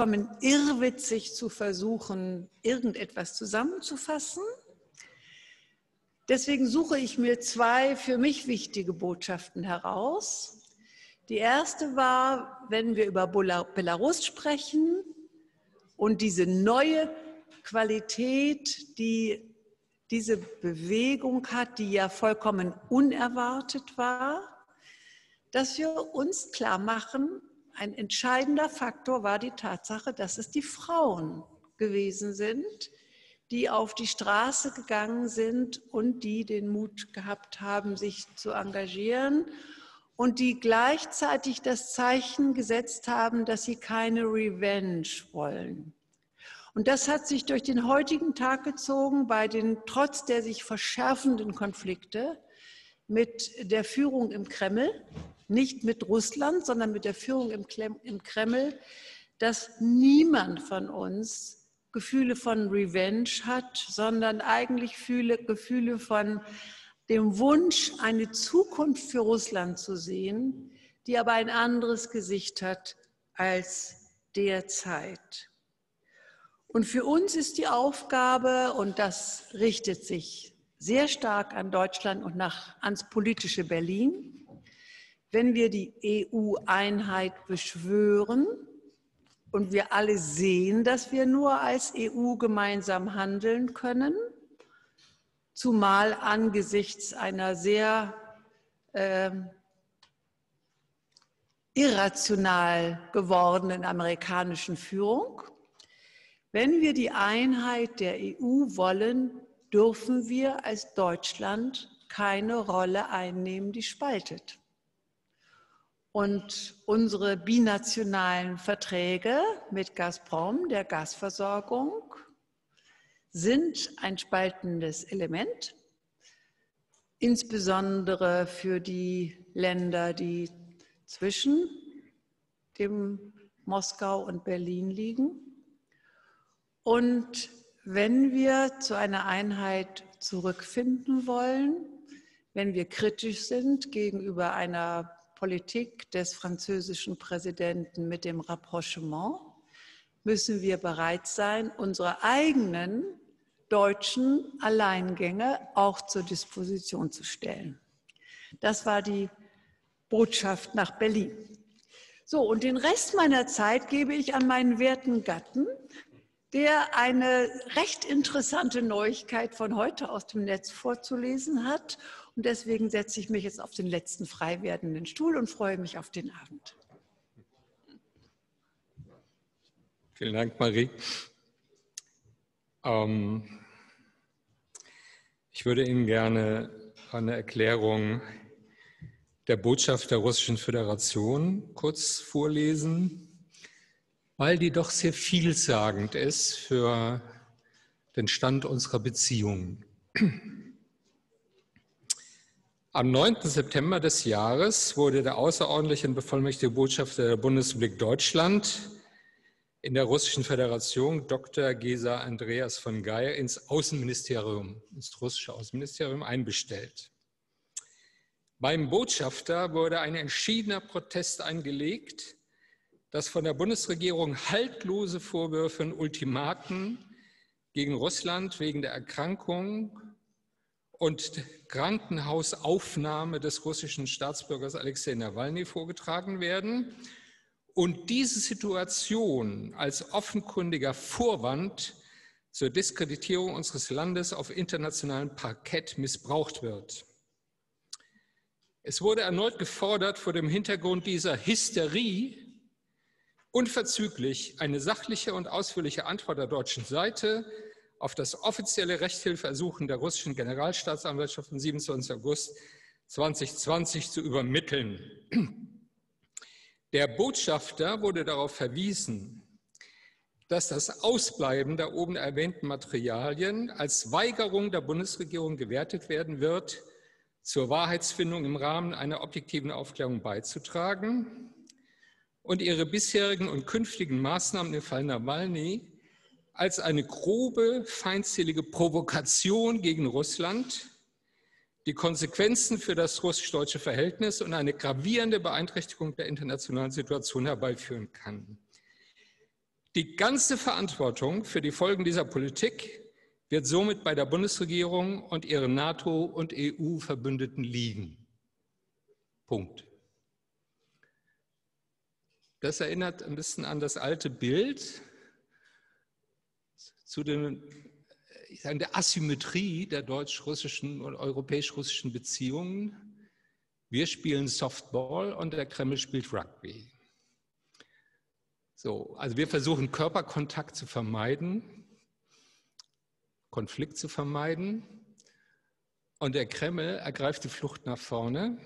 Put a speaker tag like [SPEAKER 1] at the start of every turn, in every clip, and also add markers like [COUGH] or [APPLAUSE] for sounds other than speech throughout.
[SPEAKER 1] vollkommen irrwitzig zu versuchen, irgendetwas zusammenzufassen. Deswegen suche ich mir zwei für mich wichtige Botschaften heraus. Die erste war, wenn wir über Belarus sprechen und diese neue Qualität, die diese Bewegung hat, die ja vollkommen unerwartet war, dass wir uns klar machen, ein entscheidender Faktor war die Tatsache, dass es die Frauen gewesen sind, die auf die Straße gegangen sind und die den Mut gehabt haben, sich zu engagieren und die gleichzeitig das Zeichen gesetzt haben, dass sie keine Revenge wollen. Und das hat sich durch den heutigen Tag gezogen, bei den trotz der sich verschärfenden Konflikte mit der Führung im Kreml, nicht mit Russland, sondern mit der Führung im, Kreml, dass niemand von uns Gefühle von Revenge hat, sondern eigentlich Gefühle von dem Wunsch, eine Zukunft für Russland zu sehen, die aber ein anderes Gesicht hat als derzeit. Und für uns ist die Aufgabe, und das richtet sich sehr stark an Deutschland und nach, ans politische Berlin, wenn wir die EU-Einheit beschwören und wir alle sehen, dass wir nur als EU gemeinsam handeln können, zumal angesichts einer sehr äh, irrational gewordenen amerikanischen Führung. Wenn wir die Einheit der EU wollen, dürfen wir als Deutschland keine Rolle einnehmen, die spaltet. Und unsere binationalen Verträge mit Gazprom, der Gasversorgung, sind ein spaltendes Element, insbesondere für die Länder, die zwischen dem Moskau und Berlin liegen. Und wenn wir zu einer Einheit zurückfinden wollen, wenn wir kritisch sind gegenüber einer Politik des französischen Präsidenten mit dem Rapprochement, müssen wir bereit sein, unsere eigenen deutschen Alleingänge auch zur Disposition zu stellen. Das war die Botschaft nach Berlin. So, und den Rest meiner Zeit gebe ich an meinen werten Gatten, der eine recht interessante Neuigkeit von heute aus dem Netz vorzulesen hat und deswegen setze ich mich jetzt auf den letzten frei werdenden Stuhl und freue mich auf den Abend.
[SPEAKER 2] Vielen Dank, Marie. Ähm, ich würde Ihnen gerne eine Erklärung der Botschaft der Russischen Föderation kurz vorlesen, weil die doch sehr vielsagend ist für den Stand unserer Beziehungen. Am 9. September des Jahres wurde der außerordentliche und bevollmächtigte Botschafter der Bundesrepublik Deutschland in der Russischen Föderation, Dr. Gesa Andreas von Geier, ins Außenministerium, ins russische Außenministerium einbestellt. Beim Botschafter wurde ein entschiedener Protest eingelegt, dass von der Bundesregierung haltlose Vorwürfe und Ultimaten gegen Russland wegen der Erkrankung und Krankenhausaufnahme des russischen Staatsbürgers Alexei Nawalny vorgetragen werden und diese Situation als offenkundiger Vorwand zur Diskreditierung unseres Landes auf internationalem Parkett missbraucht wird. Es wurde erneut gefordert, vor dem Hintergrund dieser Hysterie unverzüglich eine sachliche und ausführliche Antwort der deutschen Seite auf das offizielle Rechtshilfeersuchen der russischen Generalstaatsanwaltschaft vom 27. August 2020 zu übermitteln. Der Botschafter wurde darauf verwiesen, dass das Ausbleiben der oben erwähnten Materialien als Weigerung der Bundesregierung gewertet werden wird, zur Wahrheitsfindung im Rahmen einer objektiven Aufklärung beizutragen und ihre bisherigen und künftigen Maßnahmen im Fall Nawalny als eine grobe, feindselige Provokation gegen Russland, die Konsequenzen für das russisch-deutsche Verhältnis und eine gravierende Beeinträchtigung der internationalen Situation herbeiführen kann. Die ganze Verantwortung für die Folgen dieser Politik wird somit bei der Bundesregierung und ihren NATO- und EU-Verbündeten liegen. Punkt. Das erinnert ein bisschen an das alte Bild zu den, ich sage, der Asymmetrie der deutsch-russischen und europäisch-russischen Beziehungen. Wir spielen Softball und der Kreml spielt Rugby. So, also wir versuchen Körperkontakt zu vermeiden, Konflikt zu vermeiden. Und der Kreml ergreift die Flucht nach vorne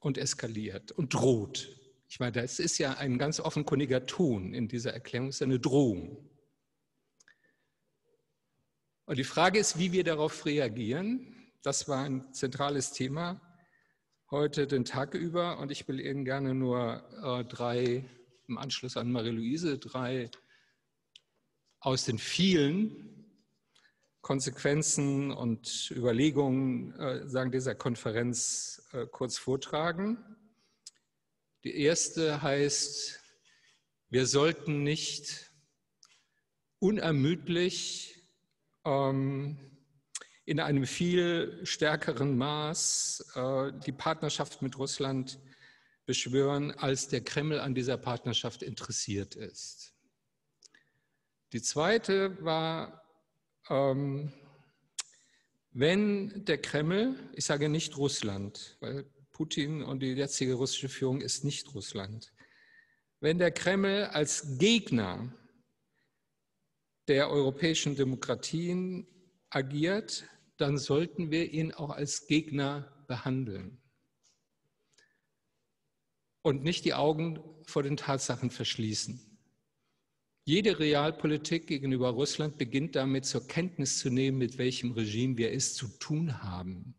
[SPEAKER 2] und eskaliert und droht. Ich meine, das ist ja ein ganz offenkundiger Ton in dieser Erklärung, es ist eine Drohung. Und die Frage ist, wie wir darauf reagieren. Das war ein zentrales Thema heute den Tag über und ich will Ihnen gerne nur äh, drei, im Anschluss an Marie-Louise, drei aus den vielen Konsequenzen und Überlegungen äh, sagen dieser Konferenz äh, kurz vortragen. Die erste heißt, wir sollten nicht unermüdlich ähm, in einem viel stärkeren Maß äh, die Partnerschaft mit Russland beschwören, als der Kreml an dieser Partnerschaft interessiert ist. Die zweite war, ähm, wenn der Kreml, ich sage nicht Russland, weil Putin und die jetzige russische Führung ist nicht Russland, wenn der Kreml als Gegner der europäischen Demokratien agiert, dann sollten wir ihn auch als Gegner behandeln und nicht die Augen vor den Tatsachen verschließen. Jede Realpolitik gegenüber Russland beginnt damit, zur Kenntnis zu nehmen, mit welchem Regime wir es zu tun haben.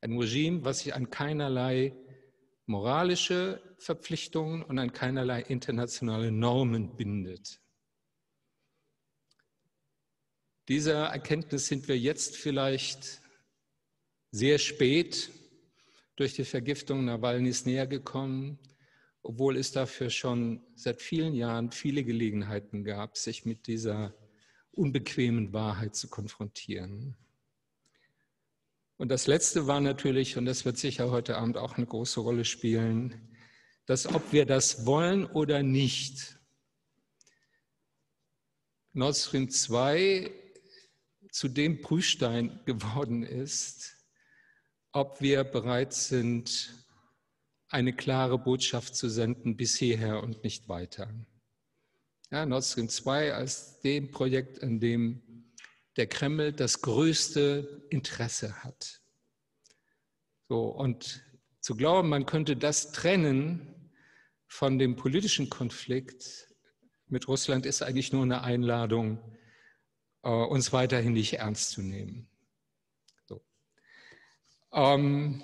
[SPEAKER 2] Ein Regime, was sich an keinerlei moralische Verpflichtungen und an keinerlei internationale Normen bindet. Dieser Erkenntnis sind wir jetzt vielleicht sehr spät durch die Vergiftung Nawalnys näher gekommen, obwohl es dafür schon seit vielen Jahren viele Gelegenheiten gab, sich mit dieser unbequemen Wahrheit zu konfrontieren. Und das Letzte war natürlich, und das wird sicher heute Abend auch eine große Rolle spielen, dass ob wir das wollen oder nicht, Nord Stream 2 zu dem Prüfstein [LAUGHS] geworden ist, ob wir bereit sind, eine klare Botschaft zu senden bis hierher und nicht weiter. Ja, Nord Stream 2 als dem Projekt, an dem der Kreml das größte Interesse hat. So, und zu glauben, man könnte das trennen von dem politischen Konflikt mit Russland, ist eigentlich nur eine Einladung, äh, uns weiterhin nicht ernst zu nehmen. So. Ähm,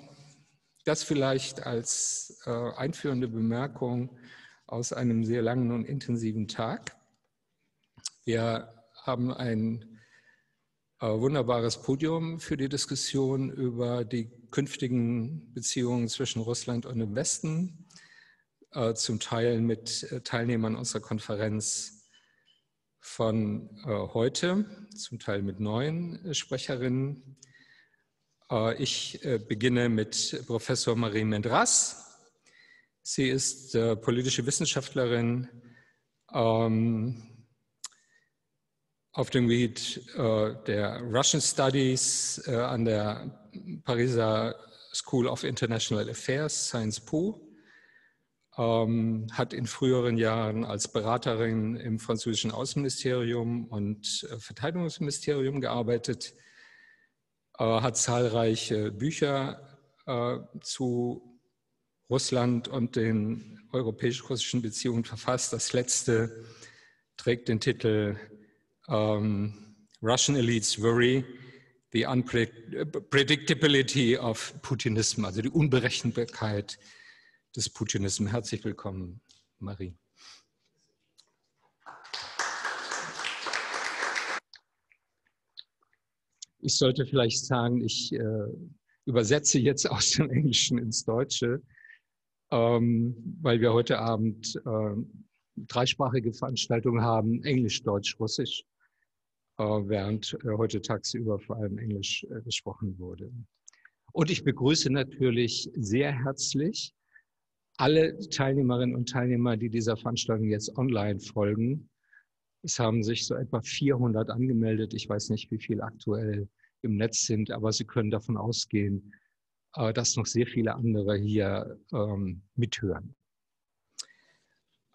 [SPEAKER 2] das vielleicht als äh, einführende Bemerkung aus einem sehr langen und intensiven Tag. Wir haben ein äh, wunderbares Podium für die Diskussion über die künftigen Beziehungen zwischen Russland und dem Westen, äh, zum Teil mit äh, Teilnehmern unserer Konferenz von äh, heute, zum Teil mit neuen äh, Sprecherinnen. Äh, ich äh, beginne mit Professor Marie Mendras. Sie ist äh, politische Wissenschaftlerin ähm, auf dem Gebiet äh, der Russian Studies an der Pariser School of International Affairs, Sciences Po ähm, hat in früheren Jahren als Beraterin im französischen Außenministerium und äh, Verteidigungsministerium gearbeitet, äh, hat zahlreiche Bücher äh, zu Russland und den europäisch-russischen Beziehungen verfasst. Das letzte trägt den Titel ähm, Russian Elites Worry, the Unpredictability of Putinism, also die Unberechenbarkeit des Putinismus. Herzlich willkommen, Marie. Ich sollte vielleicht sagen, ich äh, übersetze jetzt aus dem Englischen ins Deutsche, ähm, weil wir heute Abend äh, dreisprachige Veranstaltungen haben, Englisch, Deutsch, Russisch, äh, während äh, heute tagsüber vor allem Englisch äh, gesprochen wurde. Und ich begrüße natürlich sehr herzlich alle Teilnehmerinnen und Teilnehmer, die dieser Veranstaltung jetzt online folgen. Es haben sich so etwa 400 angemeldet. Ich weiß nicht, wie viele aktuell im Netz sind, aber Sie können davon ausgehen, äh, dass noch sehr viele andere hier ähm, mithören.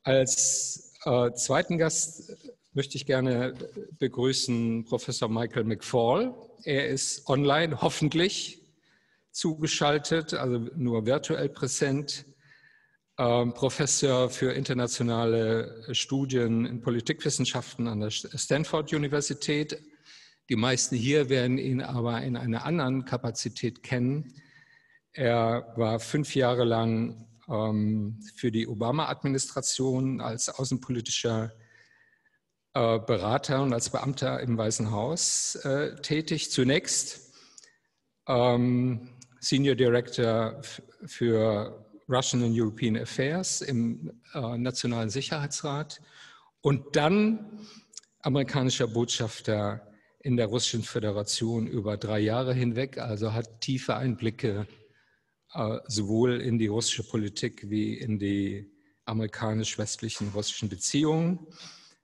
[SPEAKER 2] Als äh, zweiten Gast möchte ich gerne begrüßen Professor Michael McFall. Er ist online hoffentlich zugeschaltet, also nur virtuell präsent. Ähm, Professor für internationale Studien in Politikwissenschaften an der Stanford Universität. Die meisten hier werden ihn aber in einer anderen Kapazität kennen. Er war fünf Jahre lang ähm, für die Obama-Administration als außenpolitischer äh, Berater und als Beamter im Weißen Haus äh, tätig. Zunächst ähm, Senior Director für Russian and European Affairs im äh, Nationalen Sicherheitsrat und dann amerikanischer Botschafter in der Russischen Föderation über drei Jahre hinweg, also hat tiefe Einblicke äh, sowohl in die russische Politik wie in die amerikanisch-westlichen russischen Beziehungen.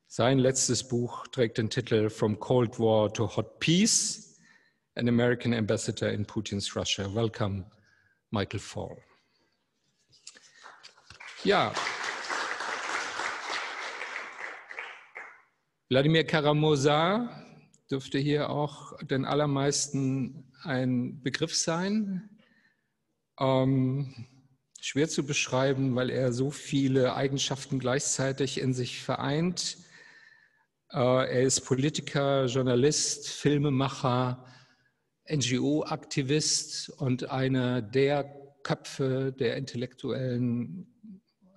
[SPEAKER 2] Sein letztes Buch trägt den Titel From Cold War to Hot Peace, an American Ambassador in Putin's Russia. Welcome, Michael Fall. Ja. Wladimir Karamursa dürfte hier auch den allermeisten ein Begriff sein. Ähm, schwer zu beschreiben, weil er so viele Eigenschaften gleichzeitig in sich vereint. Äh, er ist Politiker, Journalist, Filmemacher, NGO-Aktivist und einer der Köpfe der intellektuellen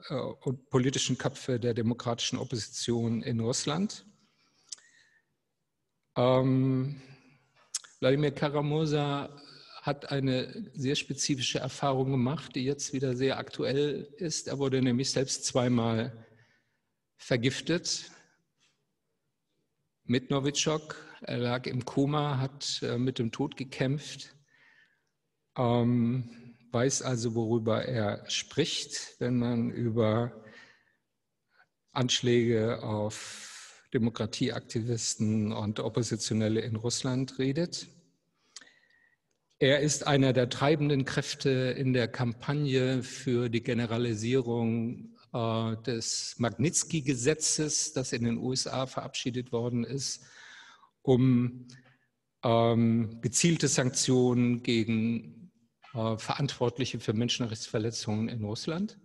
[SPEAKER 2] und politischen Köpfe der demokratischen Opposition in Russland. Ähm, Wladimir Karamursa hat eine sehr spezifische Erfahrung gemacht, die jetzt wieder sehr aktuell ist. Er wurde nämlich selbst zweimal vergiftet mit Novichok. Er lag im Koma, hat äh, mit dem Tod gekämpft, ähm, weiß also, worüber er spricht, wenn man über Anschläge auf Demokratieaktivisten und Oppositionelle in Russland redet. Er ist einer der treibenden Kräfte in der Kampagne für die Generalisierung äh, des Magnitsky-Gesetzes, das in den USA verabschiedet worden ist, um ähm, gezielte Sanktionen gegen äh, Verantwortliche für Menschenrechtsverletzungen in Russland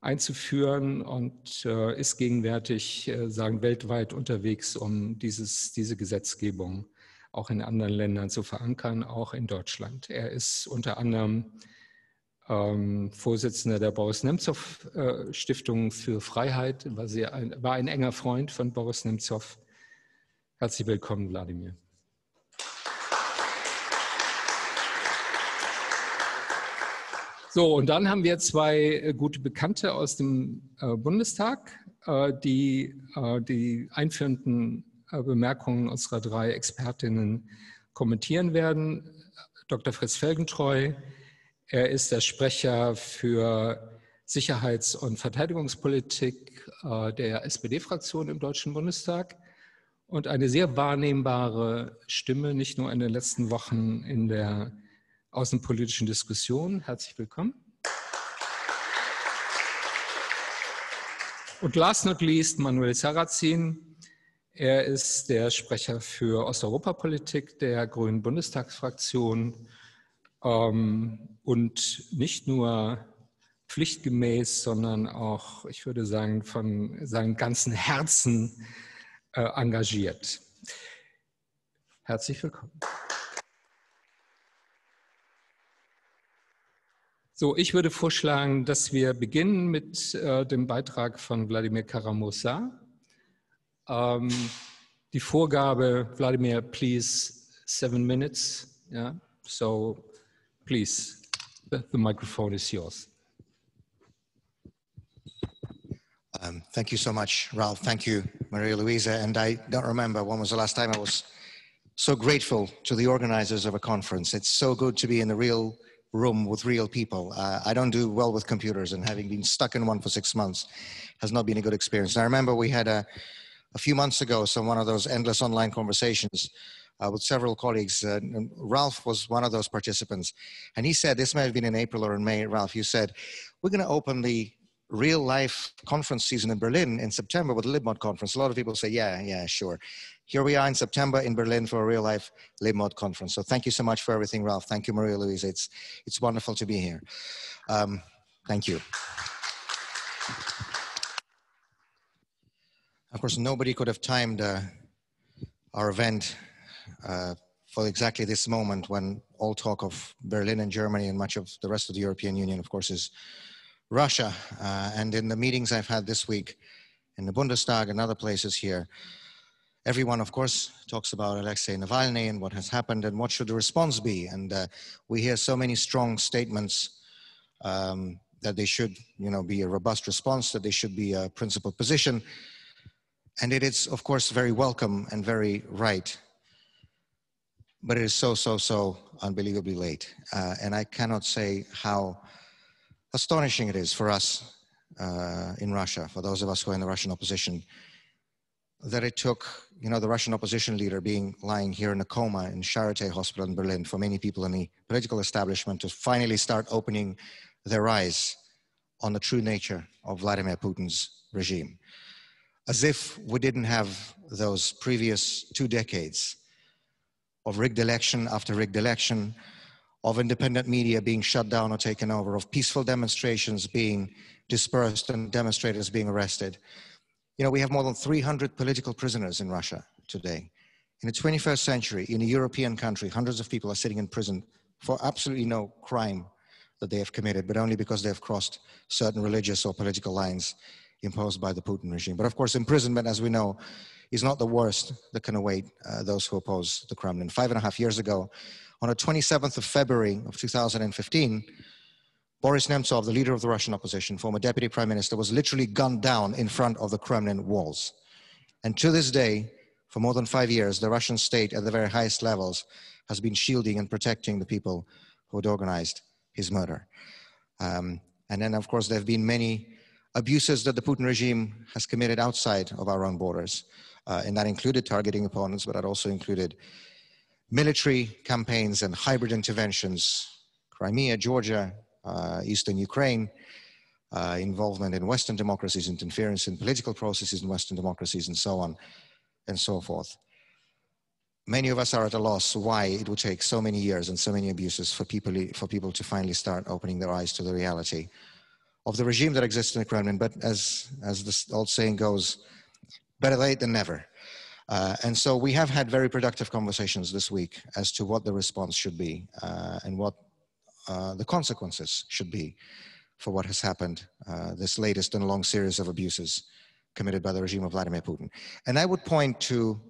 [SPEAKER 2] einzuführen und äh, ist gegenwärtig, äh, sagen, weltweit unterwegs, um dieses, diese Gesetzgebung auch in anderen Ländern zu verankern, auch in Deutschland. Er ist unter anderem ähm, Vorsitzender der Boris Nemtsov äh, Stiftung für Freiheit, war, ein, war ein enger Freund von Boris Nemtsov. Herzlich willkommen, Wladimir. So, und dann haben wir zwei äh, gute Bekannte aus dem äh, Bundestag, äh, die die einführenden Bemerkungen unserer drei Expertinnen kommentieren werden. Dr. Fritz Felgentreu, er ist der Sprecher für Sicherheits- und Verteidigungspolitik der SPD-Fraktion im Deutschen Bundestag und eine sehr wahrnehmbare Stimme, nicht nur in den letzten Wochen in der außenpolitischen Diskussion. Herzlich willkommen. Und last not least Manuel Sarrazin, er ist der Sprecher für Osteuropapolitik der Grünen Bundestagsfraktion ähm, und nicht nur pflichtgemäß, sondern auch, ich würde sagen, von seinem ganzen Herzen äh, engagiert. Herzlich willkommen. So, ich würde vorschlagen, dass wir beginnen mit äh, dem Beitrag von Wladimir Karamosa. Ähm, die Vorgabe, Vladimir, please, seven minutes. Yeah? So, please, the, the microphone is yours.
[SPEAKER 3] Um, thank you so much, Ralph. Thank you, Maria Luisa. And I don't remember when was the last time I was so grateful to the organizers of a conference. It's so good to be in the real room with real people. Uh, I don't do well with computers, and having been stuck in one for six months has not been a good experience. And I remember we had a, a few months ago some one of those endless online conversations uh, with several colleagues. Uh, Ralf was one of those participants, and he said, "This may have been in April or in May." Ralf, you said, "We're going to open the real life conference season in Berlin in September with the LibMod conference. A lot of people say, yeah, yeah, sure. Here we are in September in Berlin for a real life LibMod conference. So thank you so much for everything, Ralf. Thank you, Maria Louise. It's, it's wonderful to be here. Um, thank you. Of course, nobody could have timed uh, our event uh, for exactly this moment when all talk of Berlin and Germany and much of the rest of the European Union, of course, is Russia. Uh, and in the meetings I've had this week in the Bundestag and other places here, everyone, of course, talks about Alexei Navalny and what has happened and what should the response be. And uh, we hear so many strong statements um, that they should, you know, be a robust response, that they should be a principled position. And it is, of course, very welcome and very right. But it is so, so, so unbelievably late. Uh, and I cannot say how astonishing it is for us uh, in Russia, for those of us who are in the Russian opposition, that it took, you know, the Russian opposition leader being lying here in a coma in Charité Hospital in Berlin for many people in the political establishment to finally start opening their eyes on the true nature of Vladimir Putin's regime. As if we didn't have those previous two decades of rigged election after rigged election, of independent media being shut down or taken over, of peaceful demonstrations being dispersed and demonstrators being arrested. You know, we have more than 300 political prisoners in Russia today. In the 21st century, in a European country, hundreds of people are sitting in prison for absolutely no crime that they have committed, but only because they have crossed certain religious or political lines imposed by the Putin regime. But of course, imprisonment, as we know, is not the worst that can await uh, those who oppose the Kremlin. Five and a half years ago, on the 27th of February of 2015, Boris Nemtsov, the leader of the Russian opposition, former deputy prime minister, was literally gunned down in front of the Kremlin walls. And to this day, for more than five years, the Russian state at the very highest levels has been shielding and protecting the people who had organized his murder. Um, and then, of course, there have been many abuses that the Putin regime has committed outside of our own borders. Uh, and that included targeting opponents, but that also included military campaigns and hybrid interventions, Crimea, Georgia, Eastern Ukraine, uh, involvement in Western democracies, interference in political processes in Western democracies, and so on and so forth. Many of us are at a loss why it would take so many years and so many abuses for people, for people to finally start opening their eyes to the reality of the regime that exists in the Kremlin. But as, as the old saying goes, better late than never. Uh, and so we have had very productive conversations this week as to what the response should be uh, and what uh, the consequences should be for what has happened, uh, this latest in a long series of abuses committed by the regime of Vladimir Putin. And I would point to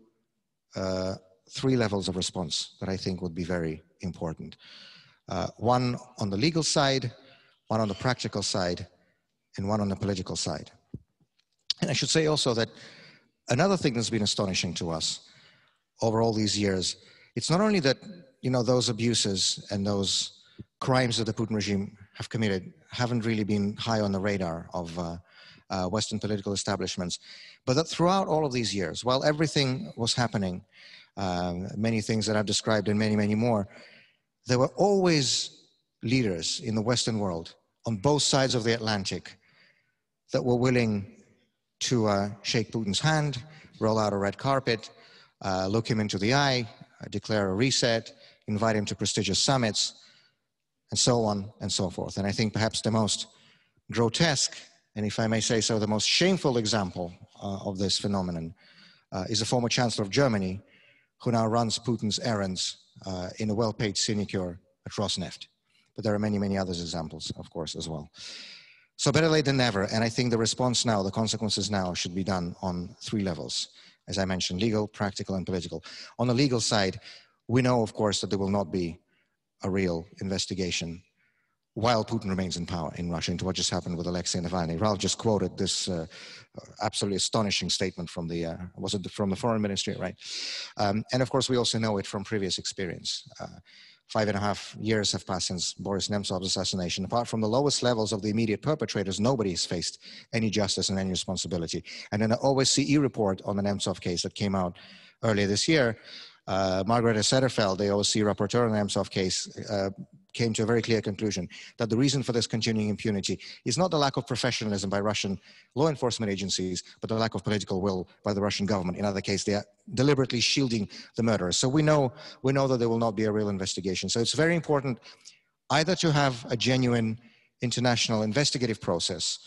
[SPEAKER 3] uh, three levels of response that I think would be very important. Uh, one on the legal side, one on the practical side, and one on the political side. And I should say also that another thing that's been astonishing to us over all these years, it's not only that you know those abuses and those crimes that the Putin regime have committed haven't really been high on the radar of uh, uh, Western political establishments, but that throughout all of these years, while everything was happening, uh, many things that I've described and many, many more, there were always leaders in the Western world on both sides of the Atlantic that were willing to uh, shake Putin's hand, roll out a red carpet, uh, look him into the eye, declare a reset, invite him to prestigious summits, and so on and so forth. And I think perhaps the most grotesque, and if I may say so, the most shameful example uh, of this phenomenon uh, is a former chancellor of Germany who now runs Putin's errands uh, in a well-paid sinecure at Rosneft. But there are many, many other examples, of course, as well. So better late than never. And I think the response now, the consequences now should be done on three levels. As I mentioned, legal, practical, and political. On the legal side, we know, of course, that there will not be a real investigation while Putin remains in power in Russia into what just happened with Alexei Navalny. Ralf just quoted this uh, absolutely astonishing statement from the, uh, was it from the foreign ministry, right? Um, and of course, we also know it from previous experience. Uh, five and a half years have passed since Boris Nemtsov's assassination. Apart from the lowest levels of the immediate perpetrators, nobody has faced any justice and any responsibility. And in an OSCE report on the Nemtsov case that came out earlier this year, uh, Margareta Cederfelt, the OSCE rapporteur on the Nemtsov case, uh, came to a very clear conclusion that the reason for this continuing impunity is not the lack of professionalism by Russian law enforcement agencies, but the lack of political will by the Russian government. In other case, they are deliberately shielding the murderers. So we know, we know that there will not be a real investigation. So it's very important either to have a genuine international investigative process,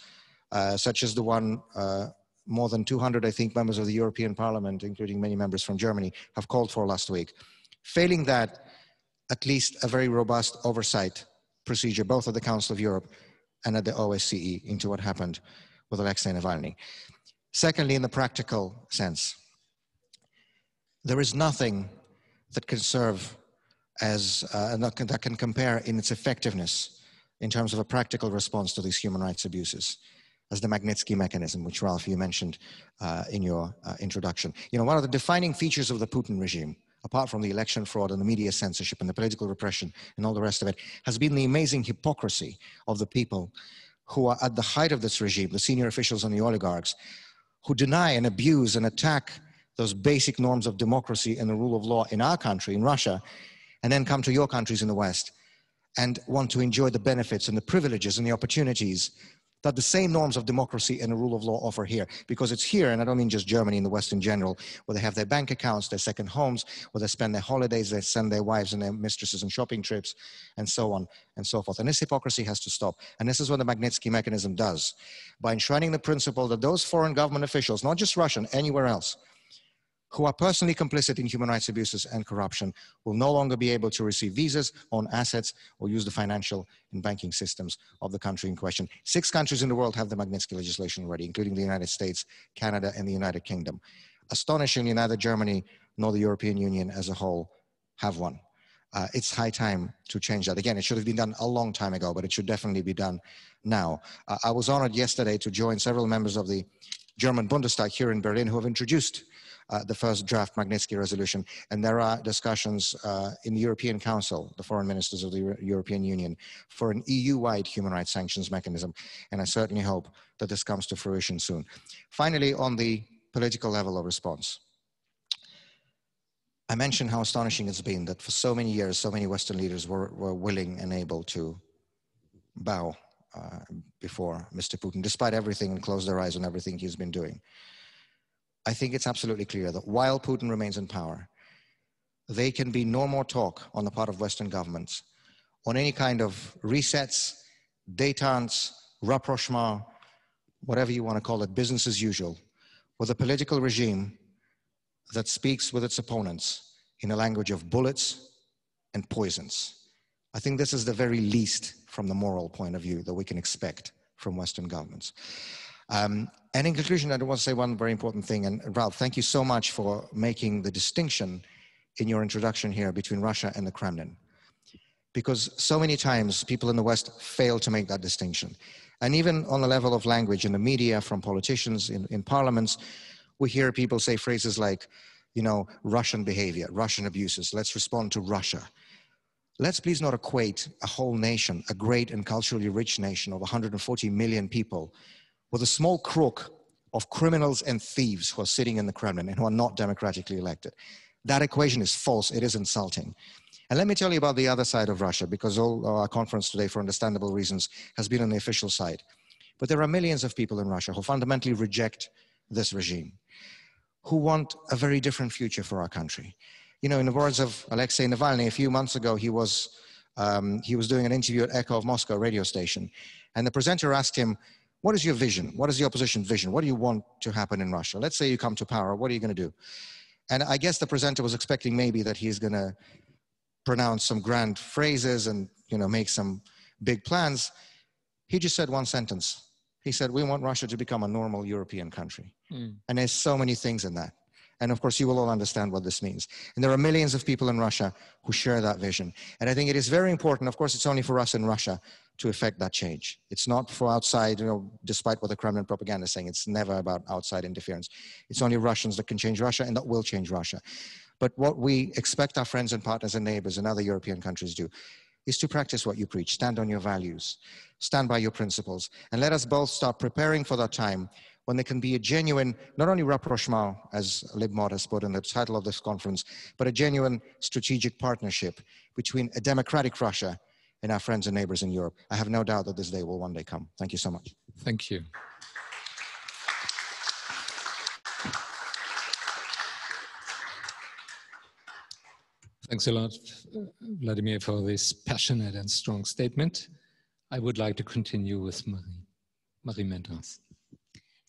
[SPEAKER 3] uh, such as the one uh, more than 200, I think, members of the European Parliament, including many members from Germany, have called for last week. Failing that, at least a very robust oversight procedure, both at the Council of Europe and at the OSCE, into what happened with Alexei Navalny. Secondly, in the practical sense, there is nothing that can serve as uh, that can compare in its effectiveness in terms of a practical response to these human rights abuses as the Magnitsky mechanism, which Ralf, you mentioned uh, in your uh, introduction. You know, one of the defining features of the Putin regime, apart from the election fraud and the media censorship and the political repression and all the rest of it, has been the amazing hypocrisy of the people who are at the height of this regime, the senior officials and the oligarchs, who deny and abuse and attack those basic norms of democracy and the rule of law in our country, in Russia, and then come to your countries in the West and want to enjoy the benefits and the privileges and the opportunities that the same norms of democracy and the rule of law offer here. Because it's here, and I don't mean just Germany and the West in general, where they have their bank accounts, their second homes, where they spend their holidays, they send their wives and their mistresses on shopping trips, and so on and so forth. And this hypocrisy has to stop. And this is what the Magnitsky mechanism does. By enshrining the principle that those foreign government officials, not just Russian, anywhere else, who are personally complicit in human rights abuses and corruption will no longer be able to receive visas own assets or use the financial and banking systems of the country in question. Six countries in the world have the Magnitsky legislation already, including the United States, Canada, and the United Kingdom. Astonishingly, neither Germany nor the European Union as a whole have one. Uh, it's high time to change that. Again, it should have been done a long time ago, but it should definitely be done now. Uh, I was honored yesterday to join several members of the German Bundestag here in Berlin who have introduced uh, the first draft Magnitsky resolution. And there are discussions uh, in the European Council, the foreign ministers of the Euro European Union, for an EU-wide human rights sanctions mechanism. And I certainly hope that this comes to fruition soon. Finally, on the political level of response. I mentioned how astonishing it's been that for so many years, so many Western leaders were, were willing and able to bow uh, before Mr. Putin, despite everything and close their eyes on everything he's been doing. I think it's absolutely clear that while Putin remains in power, there can be no more talk on the part of Western governments on any kind of resets, detente, rapprochement, whatever you want to call it, business as usual, with a political regime that speaks with its opponents in a language of bullets and poisons. I think this is the very least from the moral point of view that we can expect from Western governments. Um, and in conclusion, I want to say one very important thing. And Ralf, thank you so much for making the distinction in your introduction here between Russia and the Kremlin. Because so many times people in the West fail to make that distinction. And even on the level of language in the media, from politicians in, in parliaments, we hear people say phrases like, you know, Russian behavior, Russian abuses, let's respond to Russia. Let's please not equate a whole nation, a great and culturally rich nation of 140 million people, with a small crook of criminals and thieves who are sitting in the Kremlin and who are not democratically elected. That equation is false. It is insulting. And let me tell you about the other side of Russia, because all our conference today, for understandable reasons, has been on the official side. But there are millions of people in Russia who fundamentally reject this regime, who want a very different future for our country. You know, in the words of Alexei Navalny, a few months ago, he was, um, he was doing an interview at Echo of Moscow radio station. And the presenter asked him, what is your vision? What is the opposition vision? What do you want to happen in Russia? Let's say you come to power. What are you going to do? And I guess the presenter was expecting maybe that he's going to pronounce some grand phrases and you know make some big plans. He just said one sentence. He said, "We want Russia to become a normal European country." Mm. And there's so many things in that. And of course, you will all understand what this means. And there are millions of people in Russia who share that vision. And I think it is very important. Of course, it's only for us in Russia to effect that change. It's not for outside, you know, despite what the Kremlin propaganda is saying, it's never about outside interference. It's only Russians that can change Russia and that will change Russia. But what we expect our friends and partners and neighbors in other European countries do is to practice what you preach, stand on your values, stand by your principles, and let us both start preparing for that time when there can be a genuine, not only rapprochement, as LibMod has put in the title of this conference, but a genuine strategic partnership between a democratic Russia and our friends and neighbors in Europe. I have no doubt that this day will one day come. Thank you so much.
[SPEAKER 2] Thank you. Thanks a lot, Vladimir, for this passionate and strong statement. I would like to continue with Marie, Marie Mendras.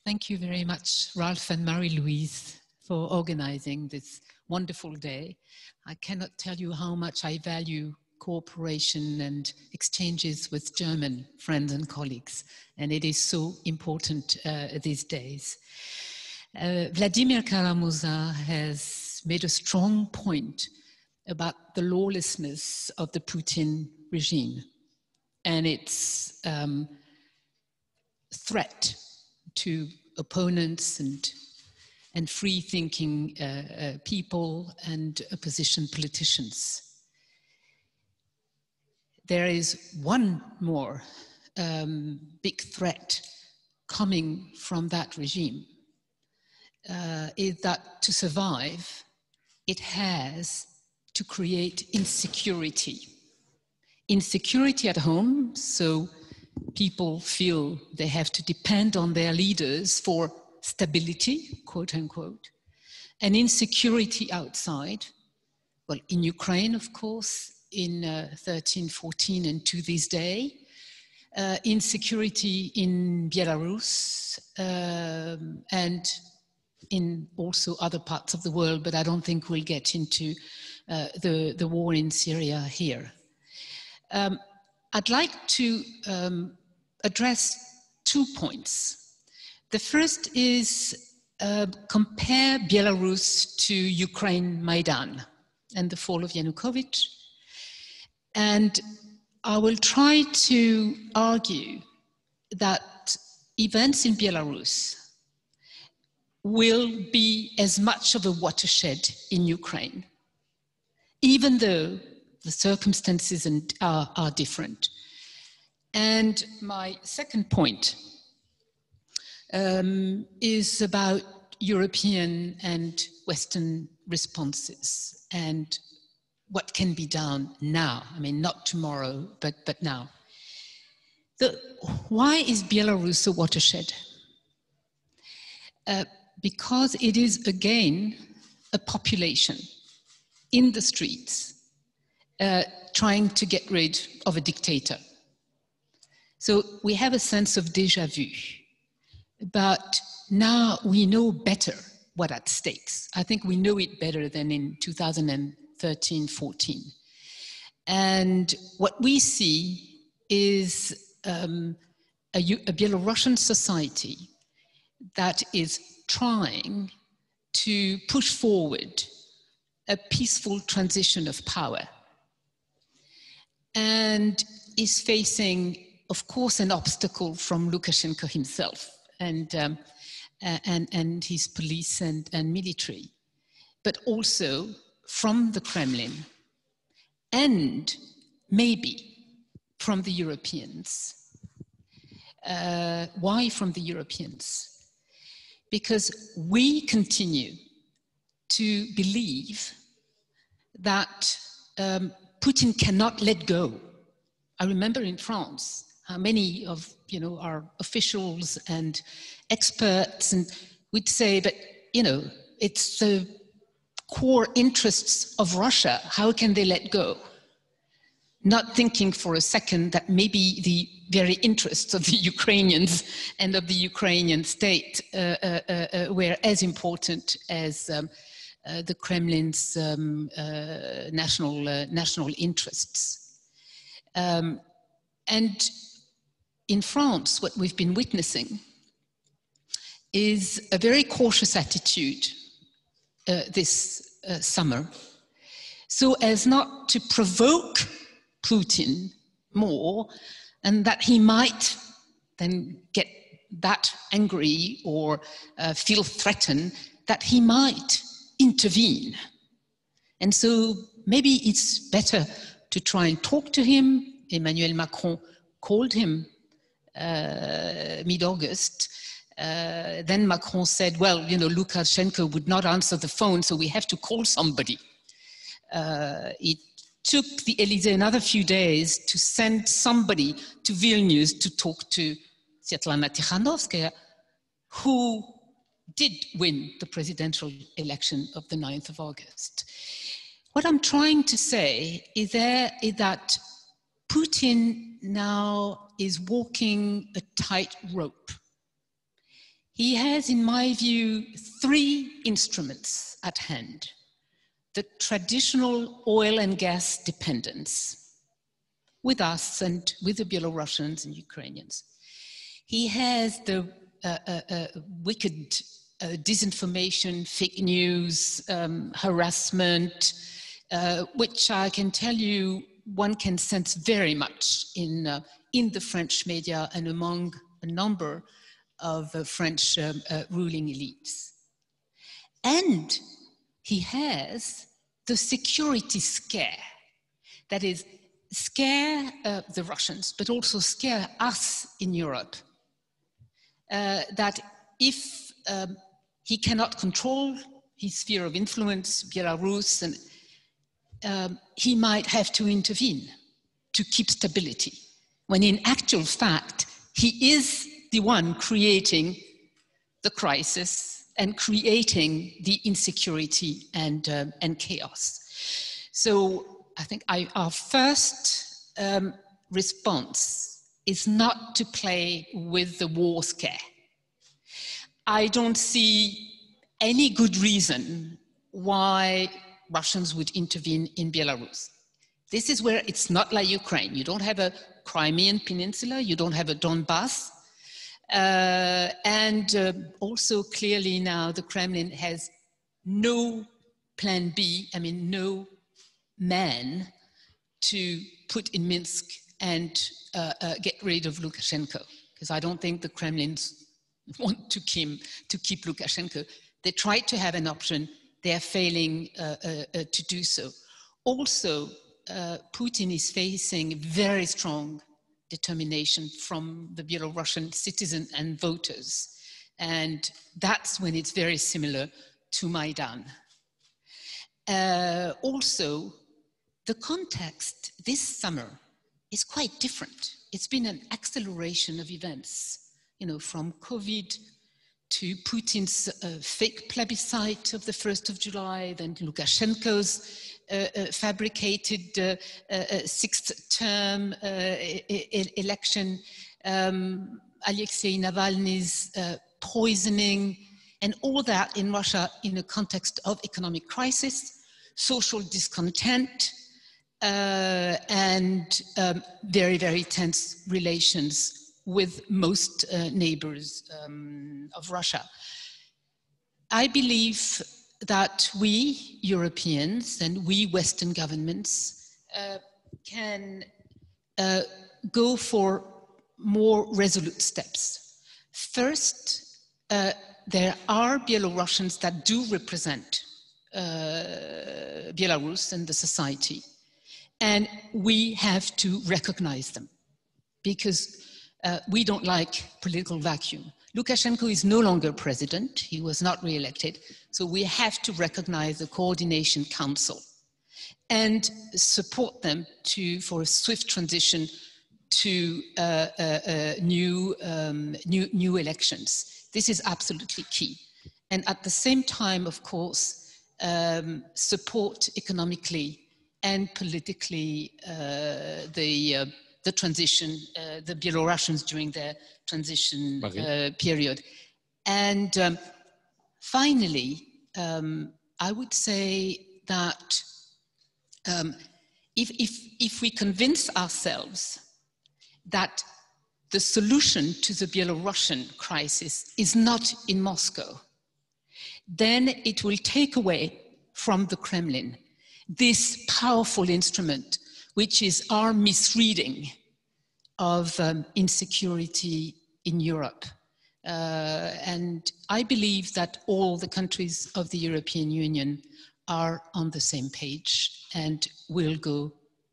[SPEAKER 4] Thank you very much, Ralf and Marieluise, for organizing this wonderful day. I cannot tell you how much I value cooperation and exchanges with German friends and colleagues, and it is so important uh, these days. Uh, Vladimir Kara-Murza has made a strong point about the lawlessness of the Putin regime and its um, threat to opponents and and free thinking uh, uh, people and opposition politicians. There is one more um, big threat coming from that regime uh, is that to survive, it has to create insecurity. Insecurity at home, so people feel they have to depend on their leaders for stability, quote unquote, and insecurity outside. Well, in Ukraine, of course, in uh, 13, 14, and to this day, uh, insecurity in Belarus um, and in also other parts of the world, but I don't think we'll get into uh, the, the war in Syria here. Um, I'd like to um, address two points. The first is uh, compare Belarus to Ukraine Maidan and the fall of Yanukovych. And I will try to argue that events in Belarus will be as much of a watershed in Ukraine, even though the circumstances are, are different. And my second point um, is about European and Western responses and what can be done now. I mean, not tomorrow, but, but now. The, why is Belarus a watershed? Uh, because it is again a population in the streets uh, trying to get rid of a dictator. So we have a sense of deja vu, but now we know better what at stakes. I think we know it better than in 2013 14. And what we see is um, a, a Belarusian society that is trying to push forward a peaceful transition of power and is facing, of course, an obstacle from Lukashenko himself and, um, and, and his police and, and military, but also from the Kremlin and maybe from the Europeans. Uh, why from the Europeans? Because we continue to believe that um, Putin cannot let go. I remember in France how many of you know our officials and experts and we'd say, but you know, it's the core interests of Russia. How can they let go? Not thinking for a second that maybe the very interests of the [LAUGHS] Ukrainians and of the Ukrainian state uh, uh, uh, uh were as important as um, uh, the Kremlin's um, uh, national, national interests. Um, and in France, what we've been witnessing is a very cautious attitude uh, this uh, summer so as not to provoke Putin more and that he might then get that angry or uh, feel threatened that he might intervene. And so maybe it's better to try and talk to him. Emmanuel Macron called him uh, mid August. Uh, then Macron said, well, you know, Lukashenko would not answer the phone, so we have to call somebody. Uh, it took the Elysee another few days to send somebody to Vilnius to talk to Svetlana Tikhanovskaya, who did win the presidential election of the 9th of August. What I'm trying to say is, there, is that Putin now is walking a tight rope. He has, in my view, three instruments at hand the traditional oil and gas dependence with us and with the Belarusians and Ukrainians. He has the uh, uh, uh, wicked uh, disinformation, fake news, um, harassment, uh, which I can tell you one can sense very much in, uh, in the French media and among a number of French um, ruling elites. And he has the security scare. That is, scare uh, the Russians, but also scare us in Europe. Uh, that if um, he cannot control his sphere of influence, Belarus, and um, he might have to intervene to keep stability, when in actual fact, he is the one creating the crisis and creating the insecurity and, um, and chaos. So I think I, our first um, response is not to play with the war scare. I don't see any good reason why Russians would intervene in Belarus. This is where it's not like Ukraine. You don't have a Crimean peninsula, you don't have a Donbass, uh, and uh, also clearly now the Kremlin has no plan B, I mean, no man to put in Minsk and uh, uh get rid of Lukashenko. Because I don't think the Kremlins want to keep, to keep Lukashenko. They tried to have an option, they are failing uh, to do so. Also, Putin is facing very strong determination from the Belarusian citizens and voters. And that's when it's very similar to Maidan. Uh, also, the context this summer is quite different. It's been an acceleration of events, you know, from COVID to Putin's uh, fake plebiscite of the 1st of July, then Lukashenko's uh, uh, fabricated uh, sixth term election, um, Alexei Navalny's poisoning, and all that in Russia in a context of economic crisis, social discontent, uh, and um, very, very tense relations with most uh, neighbors um, of Russia. I believe that we Europeans and we Western governments uh, can uh, go for more resolute steps. First, uh, there are Belarusians that do represent uh, Belarus and the society, and we have to recognize them because uh, we don't like political vacuum. Lukashenko is no longer president. He was not re-elected. So we have to recognize the coordination council and support them to, for a swift transition to uh, uh, uh, new, um, new, new elections. This is absolutely key. And at the same time, of course, um, support economically and politically uh, the uh, the transition, uh, the Belarusians during their transition uh, period. And um, finally, um, I would say that um, if, if, if we convince ourselves that the solution to the Belarusian crisis is not in Moscow, then it will take away from the Kremlin this powerful instrument, which is our misreading of um, insecurity in Europe. Uh, and I believe that all the countries of the European Union are on the same page and will go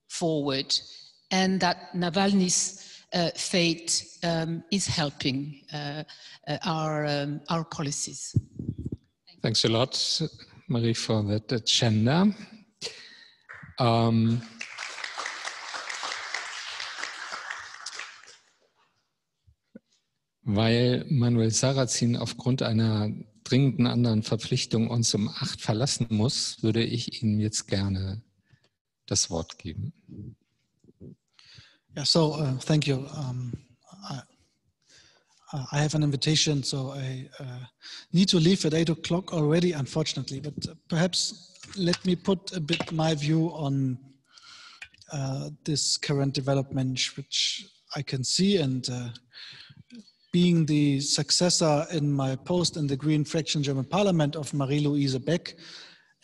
[SPEAKER 4] forward, and that Navalny's uh, fate um, is helping uh, uh our, um, our policies.
[SPEAKER 2] Thanks a lot, Marie, for that agenda. Um, weil Manuel Sarrazin aufgrund einer dringenden anderen Verpflichtung uns um acht verlassen muss, würde ich Ihnen jetzt gerne das Wort geben.
[SPEAKER 5] Yeah, so uh, thank you. Um, I, I, have an invitation, so I uh, need to leave at eight o'clock already, unfortunately. But perhaps let me put a bit my view on uh, this current development, which I can see, and uh, being the successor in my post in the Green Fraction German Parliament of Marieluise Beck,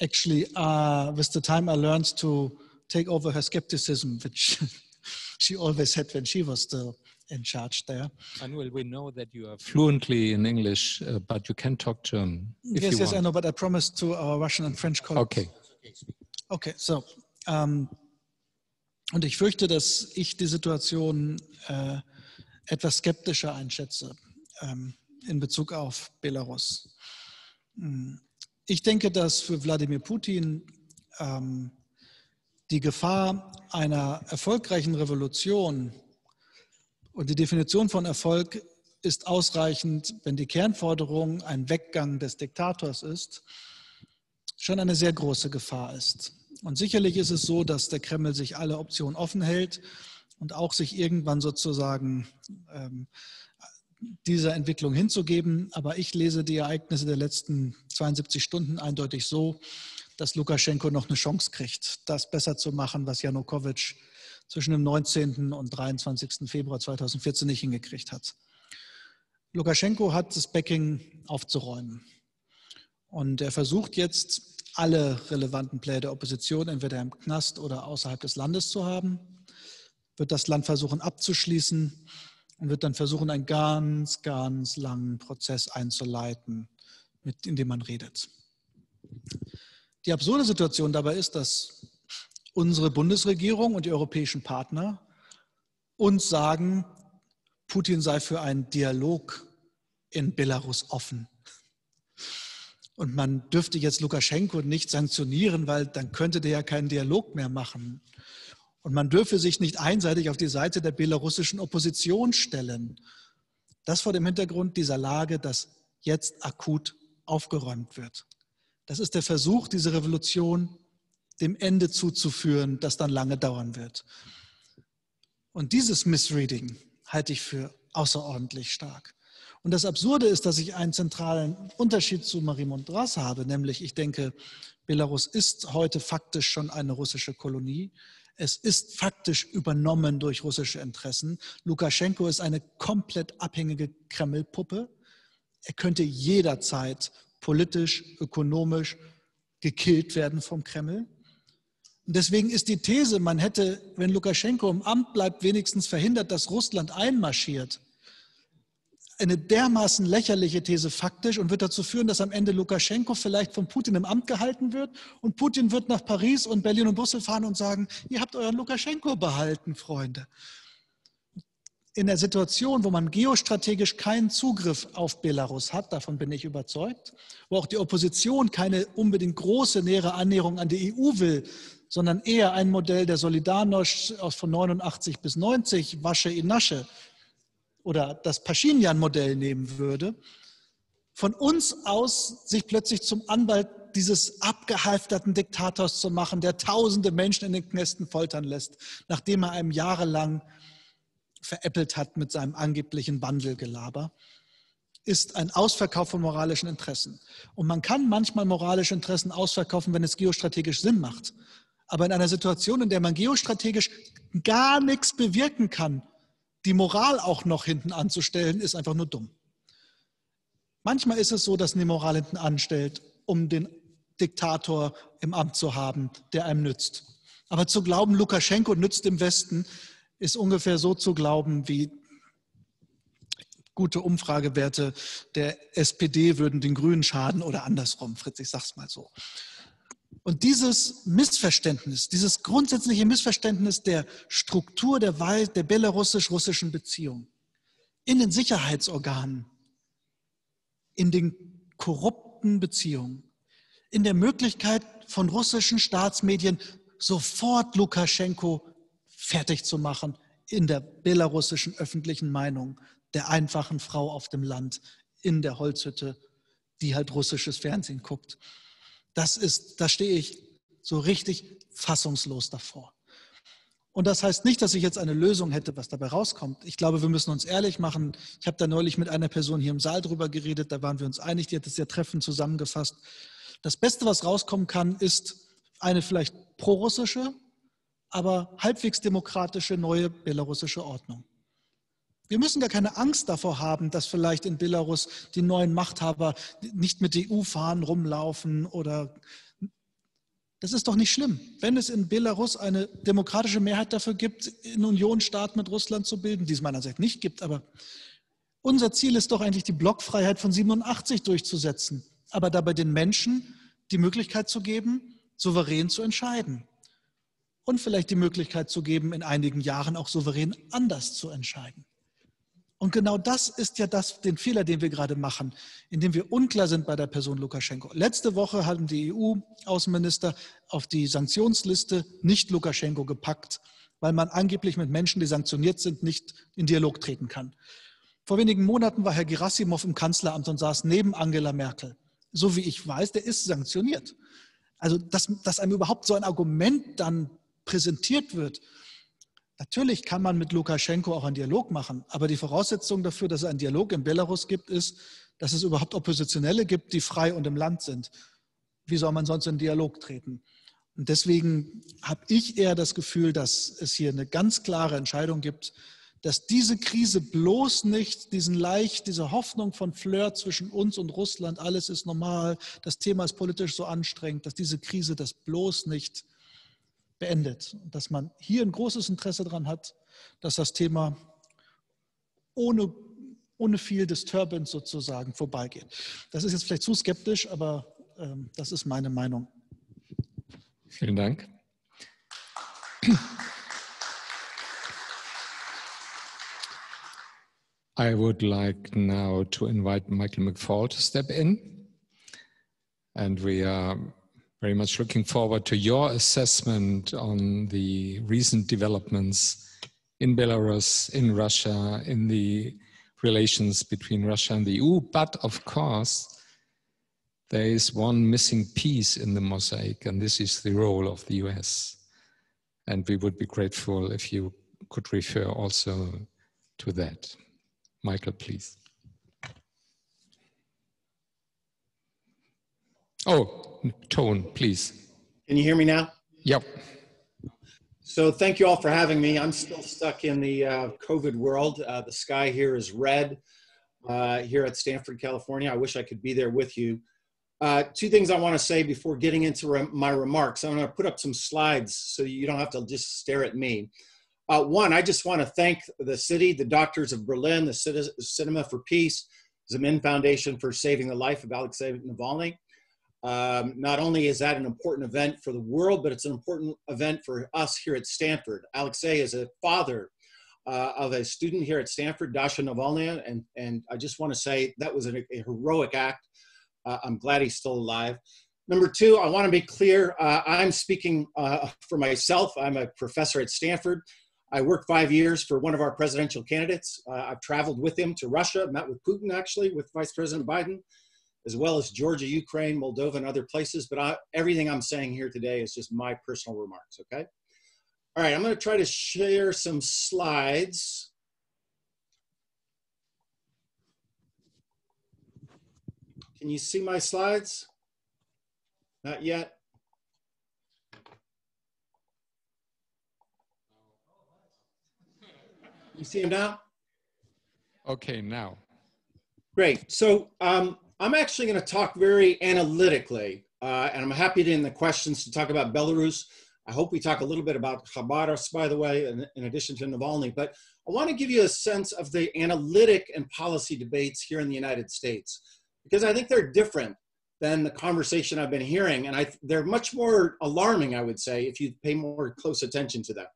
[SPEAKER 5] actually, uh, with the time I learned to take over her skepticism, which [LAUGHS] she always had when she was still in charge there.
[SPEAKER 2] Manuel, we know that you are fluently in English, uh, but you can talk German.
[SPEAKER 5] yes, yes, want. I know, but I promised to our Russian and French colleagues.
[SPEAKER 2] Okay.
[SPEAKER 5] Okay, so. Um, und ich fürchte, dass ich die Situation äh, etwas skeptischer einschätze ähm, in Bezug auf Belarus. Hm. Ich denke, dass für Wladimir Putin ähm, die Gefahr einer erfolgreichen Revolution und die Definition von Erfolg ist ausreichend, wenn die Kernforderung ein Weggang des Diktators ist, schon eine sehr große Gefahr ist. Und sicherlich ist es so, dass der Kreml sich alle Optionen offen hält und auch sich irgendwann sozusagen ähm, dieser Entwicklung hinzugeben. Aber ich lese die Ereignisse der letzten 72 Stunden eindeutig so, dass Lukaschenko noch eine Chance kriegt, das besser zu machen, was Janukowitsch zwischen dem 19. und 23. Februar 2014 nicht hingekriegt hat. Lukaschenko hat das Backing aufzuräumen. Und er versucht jetzt, alle relevanten Player der Opposition entweder im Knast oder außerhalb des Landes zu haben wird das Land versuchen abzuschließen und wird dann versuchen, einen ganz, ganz langen Prozess einzuleiten, mit, in dem man redet. Die absurde Situation dabei ist, dass unsere Bundesregierung und die europäischen Partner uns sagen, Putin sei für einen Dialog in Belarus offen. Und man dürfte jetzt Lukaschenko nicht sanktionieren, weil dann könnte der ja keinen Dialog mehr machen. Und man dürfe sich nicht einseitig auf die Seite der belarussischen Opposition stellen. Das vor dem Hintergrund dieser Lage, dass jetzt akut aufgeräumt wird. Das ist der Versuch, diese Revolution dem Ende zuzuführen, das dann lange dauern wird. Und dieses Misreading halte ich für außerordentlich stark. Und das Absurde ist, dass ich einen zentralen Unterschied zu Marie Mondras habe, nämlich ich denke, Belarus ist heute faktisch schon eine russische Kolonie. Es ist faktisch übernommen durch russische Interessen. Lukaschenko ist eine komplett abhängige Kreml-Puppe. Er könnte jederzeit politisch, ökonomisch gekillt werden vom Kreml. Und deswegen ist die These, man hätte, wenn Lukaschenko im Amt bleibt, wenigstens verhindert, dass Russland einmarschiert eine dermaßen lächerliche These faktisch und wird dazu führen, dass am Ende Lukaschenko vielleicht von Putin im Amt gehalten wird und Putin wird nach Paris und Berlin und Brüssel fahren und sagen, ihr habt euren Lukaschenko behalten, Freunde. In der Situation, wo man geostrategisch keinen Zugriff auf Belarus hat, davon bin ich überzeugt, wo auch die Opposition keine unbedingt große nähere Annäherung an die EU will, sondern eher ein Modell der Solidarność von 89 bis 90, Wasche in Nasche, oder das Paschinjan-Modell nehmen würde, von uns aus sich plötzlich zum Anwalt dieses abgehalfterten Diktators zu machen, der tausende Menschen in den Knästen foltern lässt, nachdem er einem jahrelang veräppelt hat mit seinem angeblichen Wandelgelaber, ist ein Ausverkauf von moralischen Interessen. Und man kann manchmal moralische Interessen ausverkaufen, wenn es geostrategisch Sinn macht. Aber in einer Situation, in der man geostrategisch gar nichts bewirken kann, die Moral auch noch hinten anzustellen, ist einfach nur dumm. Manchmal ist es so, dass eine Moral hinten anstellt, um den Diktator im Amt zu haben, der einem nützt. Aber zu glauben, Lukaschenko nützt im Westen, ist ungefähr so zu glauben wie gute Umfragewerte der SPD würden den Grünen schaden oder andersrum, Fritz, ich sag's mal so. Und dieses Missverständnis, dieses grundsätzliche Missverständnis der Struktur der, der belarussisch-russischen Beziehung in den Sicherheitsorganen, in den korrupten Beziehungen, in der Möglichkeit von russischen Staatsmedien sofort Lukaschenko fertig zu machen in der belarussischen öffentlichen Meinung der einfachen Frau auf dem Land in der Holzhütte, die halt russisches Fernsehen guckt. Das ist, da stehe ich so richtig fassungslos davor. Und das heißt nicht, dass ich jetzt eine Lösung hätte, was dabei rauskommt. Ich glaube, wir müssen uns ehrlich machen. Ich habe da neulich mit einer Person hier im Saal drüber geredet, da waren wir uns einig, die hat das sehr treffend zusammengefasst. Das Beste, was rauskommen kann, ist eine vielleicht prorussische, aber halbwegs demokratische neue belarussische Ordnung. Wir müssen gar keine Angst davor haben, dass vielleicht in Belarus die neuen Machthaber nicht mit EU-Fahnen rumlaufen oder das ist doch nicht schlimm. Wenn es in Belarus eine demokratische Mehrheit dafür gibt, einen Unionsstaat mit Russland zu bilden, die es meinerseits nicht gibt, aber unser Ziel ist doch eigentlich die Blockfreiheit von 87 durchzusetzen, aber dabei den Menschen die Möglichkeit zu geben, souverän zu entscheiden und vielleicht die Möglichkeit zu geben, in einigen Jahren auch souverän anders zu entscheiden. Und genau das ist ja das, den Fehler, den wir gerade machen, indem wir unklar sind bei der Person Lukaschenko. Letzte Woche haben die EU-Außenminister auf die Sanktionsliste nicht Lukaschenko gepackt, weil man angeblich mit Menschen, die sanktioniert sind, nicht in Dialog treten kann. Vor wenigen Monaten war Herr Gerasimov im Kanzleramt und saß neben Angela Merkel. So wie ich weiß, der ist sanktioniert. Also, dass, dass einem überhaupt so ein Argument dann präsentiert wird, Natürlich kann man mit Lukaschenko auch einen Dialog machen, aber die Voraussetzung dafür, dass es einen Dialog in Belarus gibt, ist, dass es überhaupt Oppositionelle gibt, die frei und im Land sind. Wie soll man sonst in Dialog treten? Und deswegen habe ich eher das Gefühl, dass es hier eine ganz klare Entscheidung gibt, dass diese Krise bloß nicht diesen Leicht, diese Hoffnung von Flirt zwischen uns und Russland, alles ist normal, das Thema ist politisch so anstrengend, dass diese Krise das bloß nicht beendet. Dass man hier ein großes Interesse daran hat, dass das Thema ohne, ohne viel Disturbance sozusagen vorbeigeht. Das ist jetzt vielleicht zu skeptisch, aber ähm, das ist meine Meinung.
[SPEAKER 2] Vielen Dank. I would like now to invite Michael McFall to step in. And we are very much looking forward to your assessment on the recent developments in Belarus, in Russia, in the relations between Russia and the EU. But of course, there is one missing piece in the mosaic, and this is the role of the US. And we would be grateful if you could refer also to that. Michael, please. Oh, tone, please.
[SPEAKER 6] Can you hear me now?
[SPEAKER 2] Yep.
[SPEAKER 6] So thank you all for having me. I'm still stuck in the uh, COVID world. Uh, the sky here is red uh, here at Stanford, California. I wish I could be there with you. Uh, two things I want to say before getting into re my remarks. I'm going to put up some slides so you don't have to just stare at me. Uh, one, I just want to thank the city, the doctors of Berlin, the Cinema for Peace, Zemin Foundation for saving the life of Alexei Navalny. Um, not only is that an important event for the world, but it's an important event for us here at Stanford. Alexei is a father uh, of a student here at Stanford, Dasha Navalny, and, and I just want to say that was a, a heroic act. Uh, I'm glad he's still alive. Number two, I want to be clear. Uh, I'm speaking uh, for myself. I'm a professor at Stanford. I worked five years for one of our presidential candidates. Uh, I've traveled with him to Russia, met with Putin actually, with Vice President Biden as well as Georgia, Ukraine, Moldova, and other places. But I, everything I'm saying here today is just my personal remarks, okay? All right, I'm going to try to share some slides. Can you see my slides? Not yet. You see them now?
[SPEAKER 2] Okay, now.
[SPEAKER 6] Great. So um, I'm actually going to talk very analytically, uh, and I'm happy to in the questions to talk about Belarus. I hope we talk a little bit about Khabarovsk, by the way, in, in addition to Navalny. But I want to give you a sense of the analytic and policy debates here in the United States, because I think they're different than the conversation I've been hearing. And I, they're much more alarming, I would say, if you pay more close attention to them.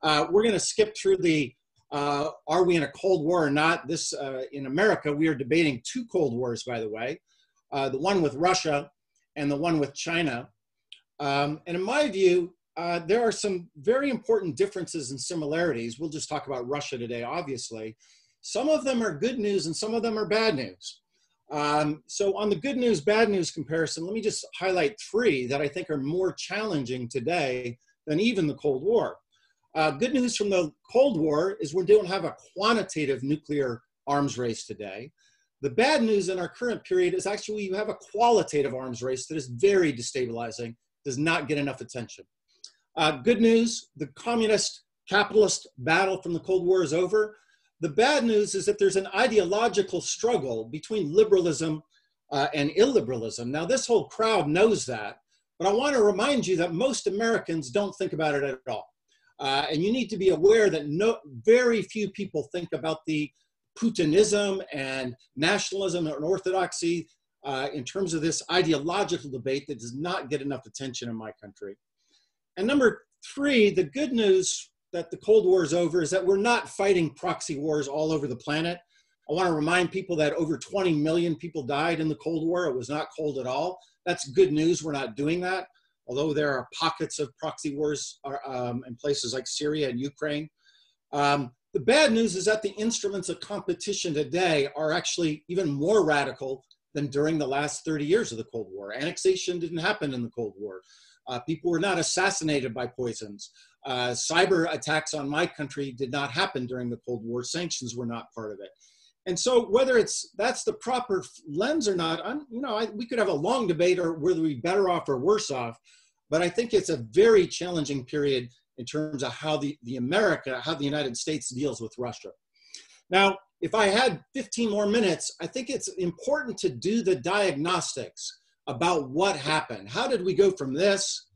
[SPEAKER 6] Uh, we're going to skip through the uh, are we in a Cold War or not? This uh, in America, we are debating two Cold Wars, by the way, uh, the one with Russia and the one with China. Um, and in my view, uh, there are some very important differences and similarities. We'll just talk about Russia today, obviously. Some of them are good news and some of them are bad news. Um, so on the good news, bad news comparison, let me just highlight three that I think are more challenging today than even the Cold War. Uh, good news from the Cold War is we don't have a quantitative nuclear arms race today. The bad news in our current period is actually you have a qualitative arms race that is very destabilizing, does not get enough attention. Uh, good news, the communist capitalist battle from the Cold War is over. The bad news is that there's an ideological struggle between liberalism uh, and illiberalism. Now, this whole crowd knows that, but I want to remind you that most Americans don't think about it at all. Uh, and you need to be aware that no, very few people think about the Putinism and nationalism and orthodoxy uh, in terms of this ideological debate that does not get enough attention in my country. And number three, the good news that the Cold War is over is that we're not fighting proxy wars all over the planet. I want to remind people that over 20 million people died in the Cold War. It was not cold at all. That's good news. We're not doing that, although there are pockets of proxy wars um, in places like Syria and Ukraine. Um, the bad news is that the instruments of competition today are actually even more radical than during the last 30 years of the Cold War. Annexation didn't happen in the Cold War. Uh, people were not assassinated by poisons. Uh, cyber attacks on my country did not happen during the Cold War. Sanctions were not part of it. And so, whether it's that's the proper lens or not, I'm, you know, I, we could have a long debate or whether we better off or worse off. But I think it's a very challenging period in terms of how the, the America, how the United States deals with Russia. Now, if I had 15 more minutes, I think it's important to do the diagnostics about what happened. How did we go from this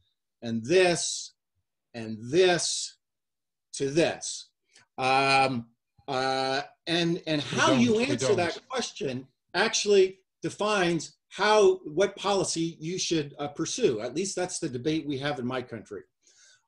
[SPEAKER 6] and this and this to this? Um, uh, and and how you answer that question actually defines how what policy you should uh, pursue. At least that's the debate we have in my country.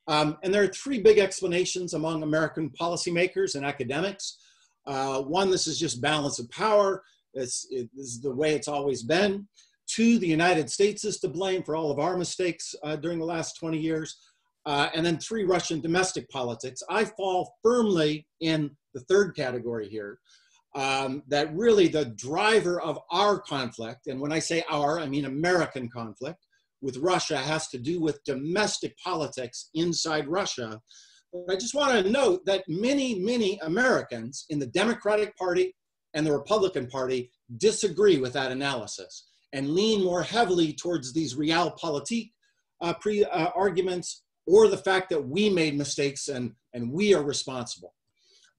[SPEAKER 6] Um, and there are three big explanations among American policymakers and academics. Uh, one, this is just balance of power. It's, it, this is the way it's always been. Two, the United States is to blame for all of our mistakes uh, during the last 20 years. Uh, and then three, Russian domestic politics. I fall firmly in the third category here, um, that really the driver of our conflict, and when I say our, I mean American conflict with Russia, has to do with domestic politics inside Russia. But I just want to note that many, many Americans in the Democratic Party and the Republican Party disagree with that analysis and lean more heavily towards these realpolitik uh, pre uh, arguments or the fact that we made mistakes and, and we are responsible.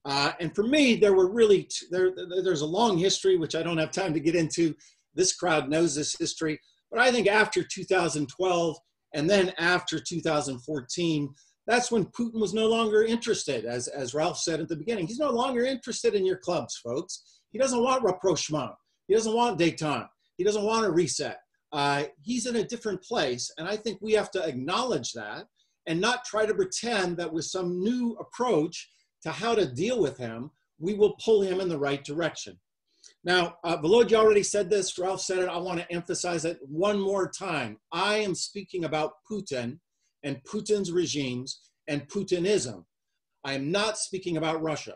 [SPEAKER 6] Uh, and for me, there were really, t- there, there's a long history, which I don't have time to get into. This crowd knows this history. But I think after 2012 and then after 2014, that's when Putin was no longer interested, as, as Ralf said at the beginning. He's no longer interested in your clubs, folks. He doesn't want rapprochement. He doesn't want detente. He doesn't want a reset. Uh, he's in a different place. And I think we have to acknowledge that and not try to pretend that with some new approach to how to deal with him, we will pull him in the right direction. Now, uh, Volodya already said this, Ralf said it, I want to emphasize it one more time. I am speaking about Putin and Putin's regimes and Putinism. I am not speaking about Russia.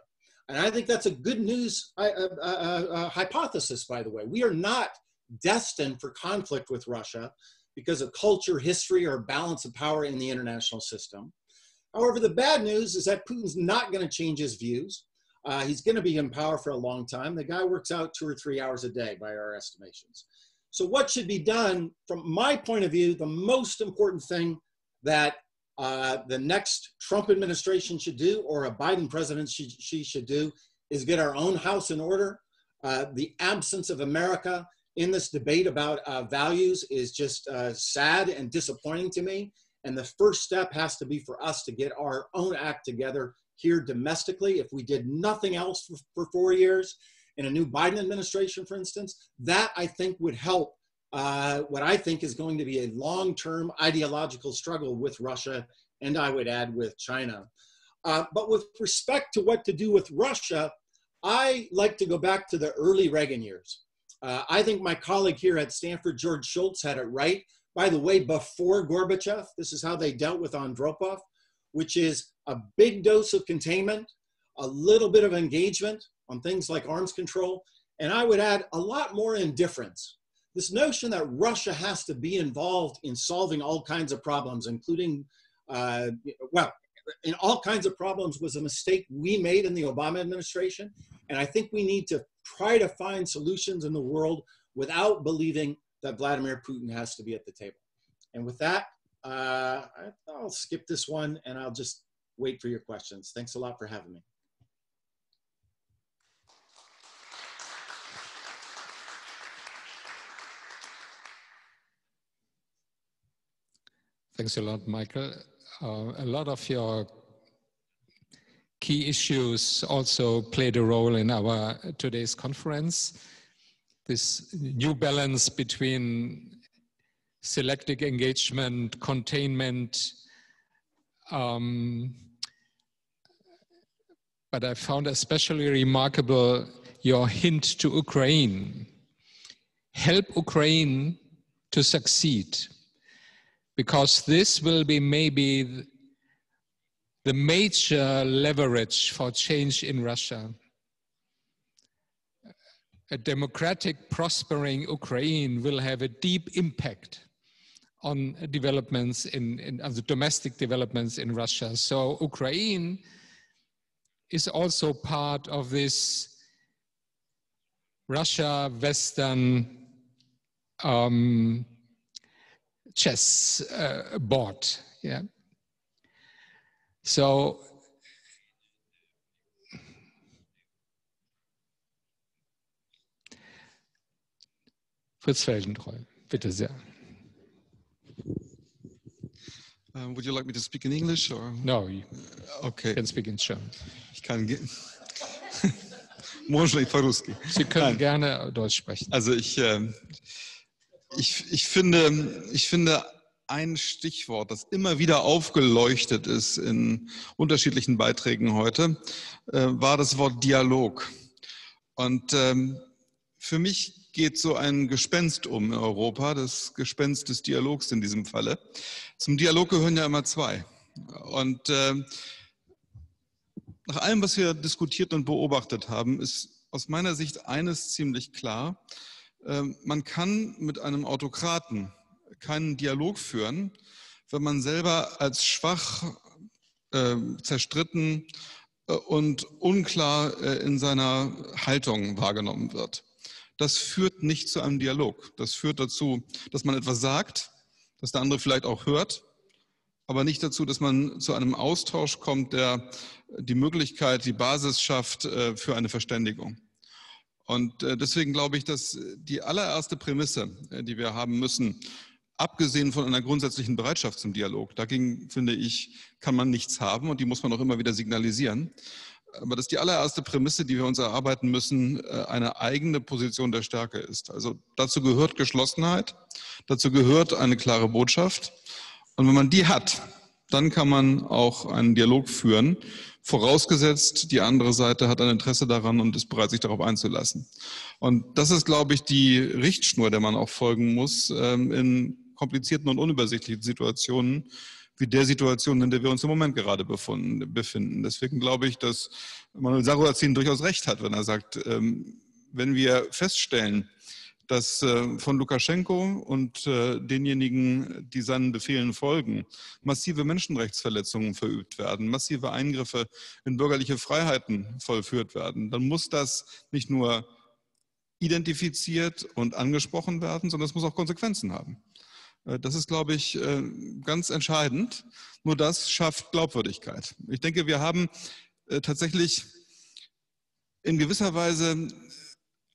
[SPEAKER 6] And I think that's a good news uh, uh, uh, uh hypothesis, by the way. We are not destined for conflict with Russia because of culture, history, or balance of power in the international system. However, the bad news is that Putin's not going to change his views. Uh, he's going to be in power for a long time. The guy works out two or three hours a day by our estimations. So, what should be done from my point of view, the most important thing that uh, the next Trump administration should do or a Biden president should, she should do is get our own house in order Uh, the absence of America in this debate about uh, values is just uh, sad and disappointing to me. And the first step has to be for us to get our own act together here domestically. If we did nothing else for, for four years in a new Biden administration, for instance, that I think would help uh, what I think is going to be a long term ideological struggle with Russia, and I would add with China. Uh, but with respect to what to do with Russia, I like to go back to the early Reagan years. Uh, I think my colleague here at Stanford, George Shultz, had it right. By the way, before Gorbachev, this is how they dealt with Andropov, which is a big dose of containment, a little bit of engagement on things like arms control, and I would add a lot more indifference. This notion that Russia has to be involved in solving all kinds of problems, including, uh, well, in all kinds of problems was a mistake we made in the Obama administration. And I think we need to try to find solutions in the world without believing that Vladimir Putin has to be at the table. And with that, uh, I'll skip this one and I'll just wait for your questions. Thanks a lot for having me.
[SPEAKER 2] Thanks a lot, Michael. Uh, a lot of your key issues also played a role in our today's conference. This new balance between selective engagement, containment, um, but I found especially remarkable your hint to Ukraine. Help Ukraine to succeed, because this will be maybe the major leverage for change in Russia. A democratic, prospering Ukraine will have a deep impact on developments in, in the domestic developments in Russia. So Ukraine is also part of this Russia Western um, chess uh, board. Yeah. So Fritz Feldentreu, bitte sehr.
[SPEAKER 7] Um, would you like me to speak in English or?
[SPEAKER 2] No, you
[SPEAKER 7] okay.
[SPEAKER 2] can speak in German.
[SPEAKER 7] Ich kann Можно и [LAUGHS] по-русски.
[SPEAKER 2] Sie können gerne Deutsch sprechen.
[SPEAKER 7] Also ich, äh, ich, ich, finde, ich finde ein Stichwort, das immer wieder aufgeleuchtet ist in unterschiedlichen Beiträgen heute, äh, war das Wort Dialog. Und ähm, für mich geht so ein Gespenst um in Europa, das Gespenst des Dialogs in diesem Falle. Zum Dialog gehören ja immer zwei. Und äh, nach allem, was wir diskutiert und beobachtet haben, ist aus meiner Sicht eines ziemlich klar. Äh, man kann mit einem Autokraten keinen Dialog führen, wenn man selber als schwach, äh, zerstritten und unklar äh, in seiner Haltung wahrgenommen wird. Das führt nicht zu einem Dialog. Das führt dazu, dass man etwas sagt, dass der andere vielleicht auch hört, aber nicht dazu, dass man zu einem Austausch kommt, der die Möglichkeit, die Basis schafft äh, für eine Verständigung. Und äh, deswegen glaube ich, dass die allererste Prämisse, äh, die wir haben müssen, abgesehen von einer grundsätzlichen Bereitschaft zum Dialog, dagegen finde ich, kann man nichts haben und die muss man auch immer wieder signalisieren. Aber das ist die allererste Prämisse, die wir uns erarbeiten müssen, eine eigene Position der Stärke ist. Also dazu gehört Geschlossenheit, dazu gehört eine klare Botschaft und wenn man die hat, dann kann man auch einen Dialog führen, vorausgesetzt, die andere Seite hat ein Interesse daran und ist bereit, sich darauf einzulassen. Und das ist, glaube ich, die Richtschnur, der man auch folgen muss ähm, in komplizierten und unübersichtlichen Situationen, wie der Situation, in der wir uns im Moment gerade befinden. Deswegen glaube ich, dass Manuel Sarrazin durchaus recht hat, wenn er sagt, ähm, wenn wir feststellen, dass äh, von Lukaschenko und äh, denjenigen, die seinen Befehlen folgen, massive Menschenrechtsverletzungen verübt werden, massive Eingriffe in bürgerliche Freiheiten vollführt werden, dann muss das nicht nur identifiziert und angesprochen werden, sondern es muss auch Konsequenzen haben. Äh, das ist, glaube ich, ganz entscheidend. Nur das schafft Glaubwürdigkeit. Ich denke, wir haben tatsächlich in gewisser Weise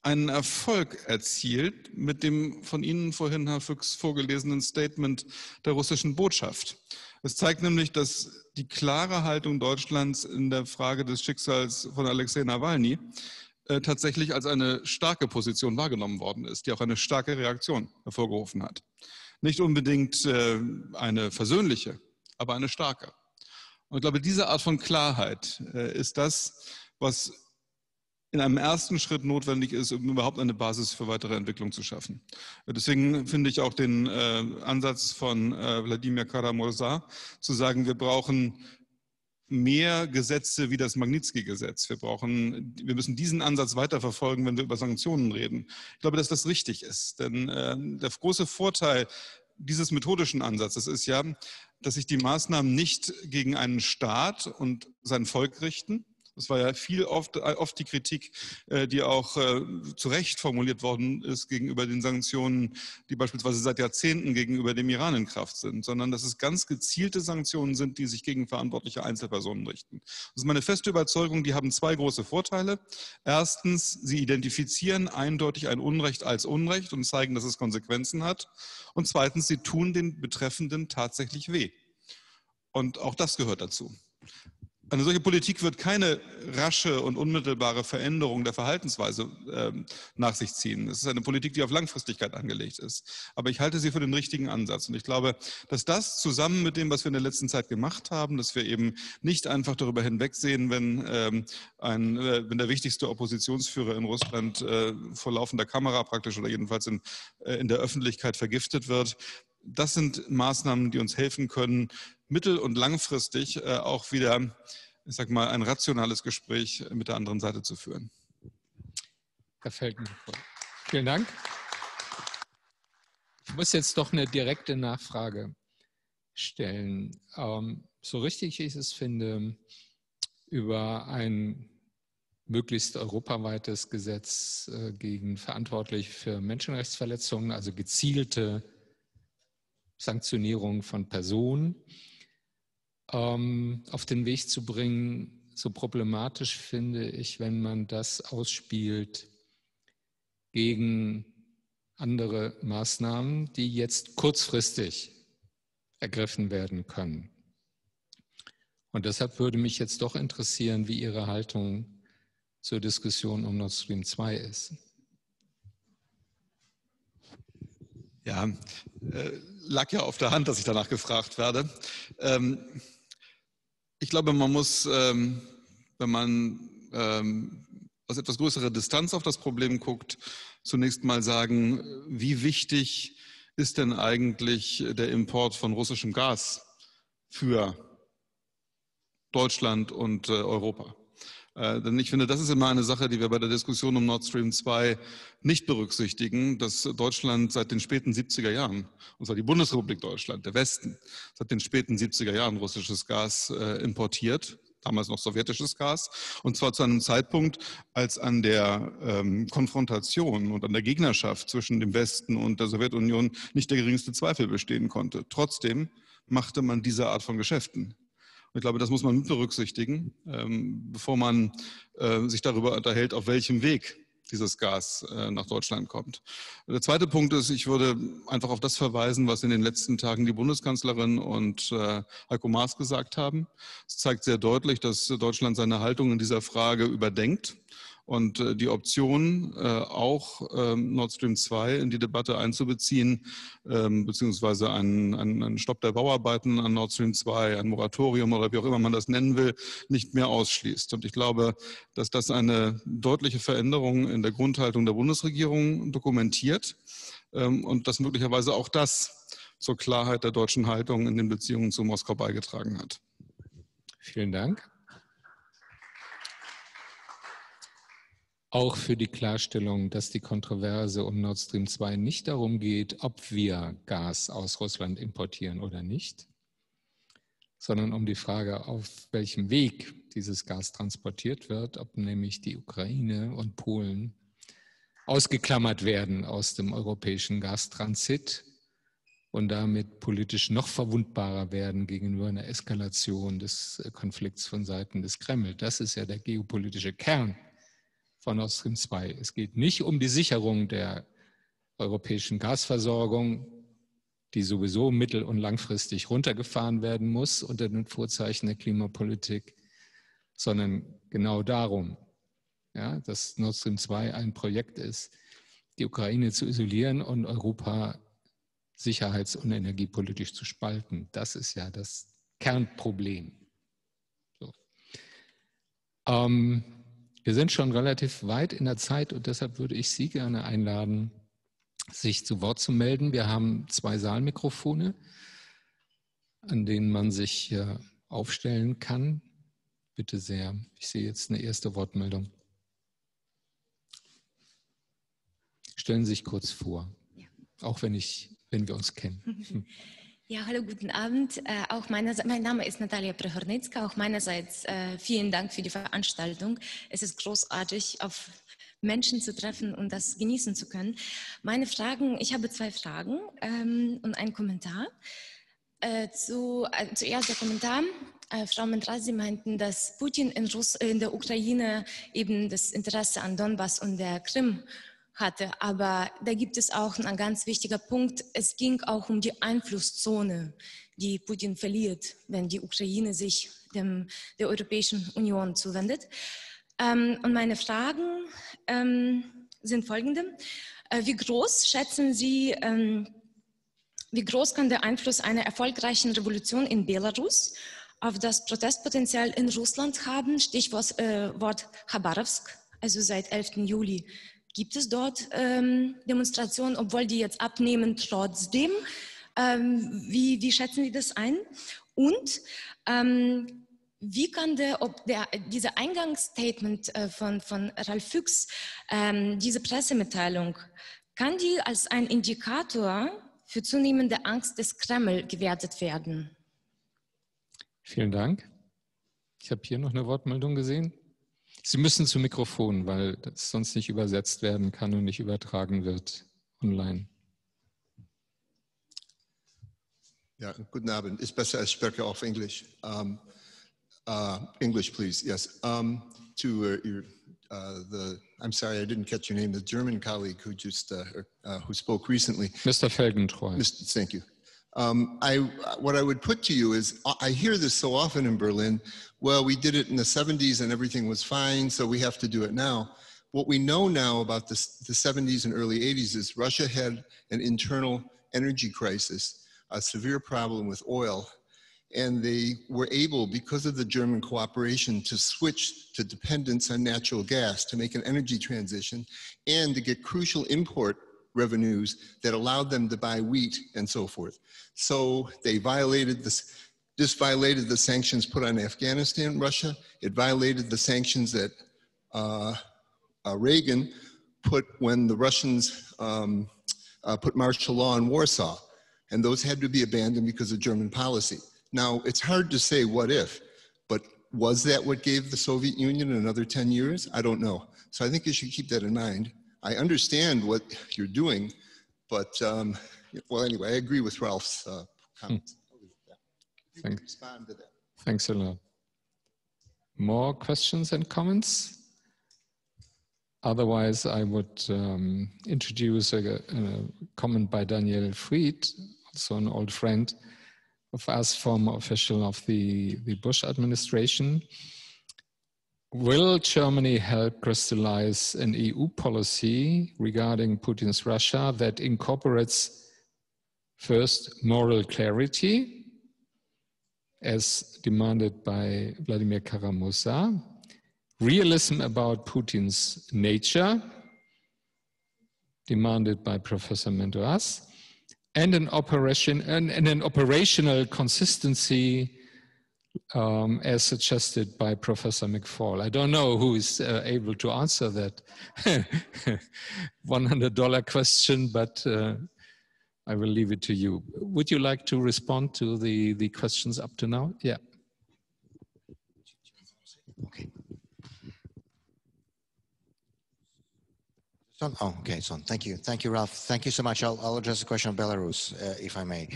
[SPEAKER 7] einen Erfolg erzielt mit dem von Ihnen vorhin, Herr Fuchs, vorgelesenen Statement der russischen Botschaft. Es zeigt nämlich, dass die klare Haltung Deutschlands in der Frage des Schicksals von Alexei Nawalny äh, tatsächlich als eine starke Position wahrgenommen worden ist, die auch eine starke Reaktion hervorgerufen hat. Nicht unbedingt äh, eine versöhnliche, aber eine starke. Und ich glaube, diese Art von Klarheit äh, ist das, was in einem ersten Schritt notwendig ist, um überhaupt eine Basis für weitere Entwicklung zu schaffen. Deswegen finde ich auch den äh, Ansatz von Wladimir Karamursa zu sagen, wir brauchen mehr Gesetze wie das Magnitsky-Gesetz. Wir brauchen, wir müssen diesen Ansatz weiterverfolgen, wenn wir über Sanktionen reden. Ich glaube, dass das richtig ist, denn äh, der große Vorteil dieses methodischen Ansatzes ist ja, dass sich die Maßnahmen nicht gegen einen Staat und sein Volk richten, das war ja viel oft, äh, oft die Kritik, äh, die auch äh, zu Recht formuliert worden ist gegenüber den Sanktionen, die beispielsweise seit Jahrzehnten gegenüber dem Iran in Kraft sind, sondern dass es ganz gezielte Sanktionen sind, die sich gegen verantwortliche Einzelpersonen richten. Das ist meine feste Überzeugung, die haben zwei große Vorteile. Erstens, sie identifizieren eindeutig ein Unrecht als Unrecht und zeigen, dass es Konsequenzen hat. Und zweitens, sie tun den Betreffenden tatsächlich weh. Und auch das gehört dazu. Eine solche Politik wird keine rasche und unmittelbare Veränderung der Verhaltensweise ähm, nach sich ziehen. Es ist eine Politik, die auf Langfristigkeit angelegt ist. Aber ich halte sie für den richtigen Ansatz. Und ich glaube, dass das zusammen mit dem, was wir in der letzten Zeit gemacht haben, dass wir eben nicht einfach darüber hinwegsehen, wenn, ähm, ein, äh, wenn der wichtigste Oppositionsführer in Russland äh, vor laufender Kamera praktisch oder jedenfalls in, äh, in der Öffentlichkeit vergiftet wird, das sind Maßnahmen, die uns helfen können, mittel- und langfristig äh, auch wieder, ich sag mal, ein rationales Gespräch mit der anderen Seite zu führen.
[SPEAKER 2] Herr Felten, vielen Dank. Ich muss jetzt doch eine direkte Nachfrage stellen. Ähm, so richtig ich es finde, über ein möglichst europaweites Gesetz äh, gegen verantwortlich für Menschenrechtsverletzungen, also gezielte Sanktionierung von Personen ähm, auf den Weg zu bringen. So problematisch finde ich, wenn man das ausspielt gegen andere Maßnahmen, die jetzt kurzfristig ergriffen werden können. Und deshalb würde mich jetzt doch interessieren, wie Ihre Haltung zur Diskussion um Nord Stream 2 ist.
[SPEAKER 7] Ja, äh, lag ja auf der Hand, dass ich danach gefragt werde. Ähm, ich glaube, man muss, ähm, wenn man ähm, aus etwas größerer Distanz auf das Problem guckt, zunächst mal sagen, wie wichtig ist denn eigentlich der Import von russischem Gas für Deutschland und äh, Europa? Äh, denn ich finde, das ist immer eine Sache, die wir bei der Diskussion um Nord Stream 2 nicht berücksichtigen, dass Deutschland seit den späten 70er Jahren, und zwar die Bundesrepublik Deutschland, der Westen, seit den späten 70er Jahren russisches Gas äh, importiert, damals noch sowjetisches Gas, und zwar zu einem Zeitpunkt, als an der ähm, Konfrontation und an der Gegnerschaft zwischen dem Westen und der Sowjetunion nicht der geringste Zweifel bestehen konnte. Trotzdem machte man diese Art von Geschäften. Ich glaube, das muss man mit berücksichtigen, ähm, bevor man äh, sich darüber unterhält, auf welchem Weg dieses Gas äh, nach Deutschland kommt. Der zweite Punkt ist, ich würde einfach auf das verweisen, was in den letzten Tagen die Bundeskanzlerin und äh, Heiko Maas gesagt haben. Es zeigt sehr deutlich, dass Deutschland seine Haltung in dieser Frage überdenkt und äh, die Option, äh, auch ähm, Nord Stream 2 in die Debatte einzubeziehen, ähm, beziehungsweise einen, einen Stopp der Bauarbeiten an Nord Stream 2, ein Moratorium oder wie auch immer man das nennen will, nicht mehr ausschließt. Und ich glaube, dass das eine deutliche Veränderung in der Grundhaltung der Bundesregierung dokumentiert ähm, und dass möglicherweise auch das zur Klarheit der deutschen Haltung in den Beziehungen zu Moskau beigetragen hat.
[SPEAKER 2] Vielen Dank. Auch für die Klarstellung, dass die Kontroverse um Nord Stream 2 nicht darum geht, ob wir Gas aus Russland importieren oder nicht, sondern um die Frage, auf welchem Weg dieses Gas transportiert wird, ob nämlich die Ukraine und Polen ausgeklammert werden aus dem europäischen Gastransit und damit politisch noch verwundbarer werden gegenüber einer Eskalation des Konflikts von Seiten des Kreml. Das ist ja der geopolitische Kern von Nord Stream 2. Es geht nicht um die Sicherung der europäischen Gasversorgung, die sowieso mittel- und langfristig runtergefahren werden muss unter den Vorzeichen der Klimapolitik, sondern genau darum, ja, dass Nord Stream 2 ein Projekt ist, die Ukraine zu isolieren und Europa sicherheits- und energiepolitisch zu spalten. Das ist ja das Kernproblem. So. Ähm, wir sind schon relativ weit in der Zeit und deshalb würde ich Sie gerne einladen, sich zu Wort zu melden. Wir haben zwei Saalmikrofone, an denen man sich aufstellen kann. Bitte sehr. Ich sehe jetzt eine erste Wortmeldung. Stellen Sie sich kurz vor, auch wenn, ich, wenn wir uns kennen. [LAUGHS]
[SPEAKER 8] Ja, hallo, guten Abend. Äh, auch mein Name ist Natalia Prehornicka. Auch meinerseits äh, vielen Dank für die Veranstaltung. Es ist großartig, auf Menschen zu treffen und das genießen zu können. Meine Fragen, ich habe zwei Fragen ähm, und einen Kommentar. Äh, zu, äh, zuerst der Kommentar. Äh, Frau Mendrasi meinten, dass Putin in, Russ in der Ukraine eben das Interesse an Donbass und der Krim hatte. Aber da gibt es auch einen ganz wichtiger Punkt. Es ging auch um die Einflusszone, die Putin verliert, wenn die Ukraine sich dem, der Europäischen Union zuwendet. Ähm, und meine Fragen ähm, sind folgende. Äh, wie groß schätzen Sie, ähm, wie groß kann der Einfluss einer erfolgreichen Revolution in Belarus auf das Protestpotenzial in Russland haben? Stichwort äh, Wort Khabarovsk, also seit 11. Juli Gibt es dort ähm, Demonstrationen, obwohl die jetzt abnehmen trotzdem? Ähm, wie, wie, schätzen Sie das ein? Und ähm, wie kann der, ob der, dieser Eingangsstatement äh, von, von Ralf Füchs, ähm, diese Pressemitteilung, kann die als ein Indikator für zunehmende Angst des Kreml gewertet werden?
[SPEAKER 2] Vielen Dank. Ich habe hier noch eine Wortmeldung gesehen. Sie müssen zum Mikrofon, weil das sonst nicht übersetzt werden kann und nicht übertragen wird online.
[SPEAKER 9] Ja, guten Abend. Ist besser, als spreche auf Englisch. Um, uh, English, please. Yes. Um, to uh, your, uh, the, I'm sorry, I didn't catch your name. The German colleague who just uh, uh, who spoke recently.
[SPEAKER 2] Mr. Felgentreu.
[SPEAKER 9] Mr. Thank you. Um, I, what I would put to you is, I hear this so often in Berlin. Well, we did it in the 70s and everything was fine, so we have to do it now. What we know now about this, the 70s and early 80s is Russia had an internal energy crisis, a severe problem with oil, and they were able, because of the German cooperation, to switch to dependence on natural gas to make an energy transition and to get crucial import revenues that allowed them to buy wheat and so forth. So they violated this, this violated the sanctions put on Afghanistan, Russia. It violated the sanctions that uh, uh, Reagan put when the Russians um, uh, put martial law in Warsaw. And those had to be abandoned because of German policy. Now, it's hard to say what if, but was that what gave the Soviet Union another 10 years? I don't know. So I think you should keep that in mind. I understand what you're doing, but um, well, anyway, I agree with Ralf's uh, comments.
[SPEAKER 2] Hmm. Thanks. Thanks a lot. More questions and comments? Otherwise, I would um, introduce a, a, comment by Daniel Fried, also an old friend of us, former official of the, the Bush administration. Will Germany help crystallize an EU policy regarding Putin's Russia that incorporates first moral clarity, as demanded by Vladimir Kara-Murza, realism about Putin's nature, demanded by Professor Mendras, and an operation and, and an operational consistency um, as suggested by Professor McFaul. I don't know who is uh, able to answer that [LAUGHS] $100 question, but uh, I will leave it to you. Would you like to respond to the, the questions up to now? Yeah.
[SPEAKER 3] Okay. Oh, okay, it's on. Thank you. Thank you, Ralf. Thank you so much. I'll, I'll address the question of Belarus, uh, if I may.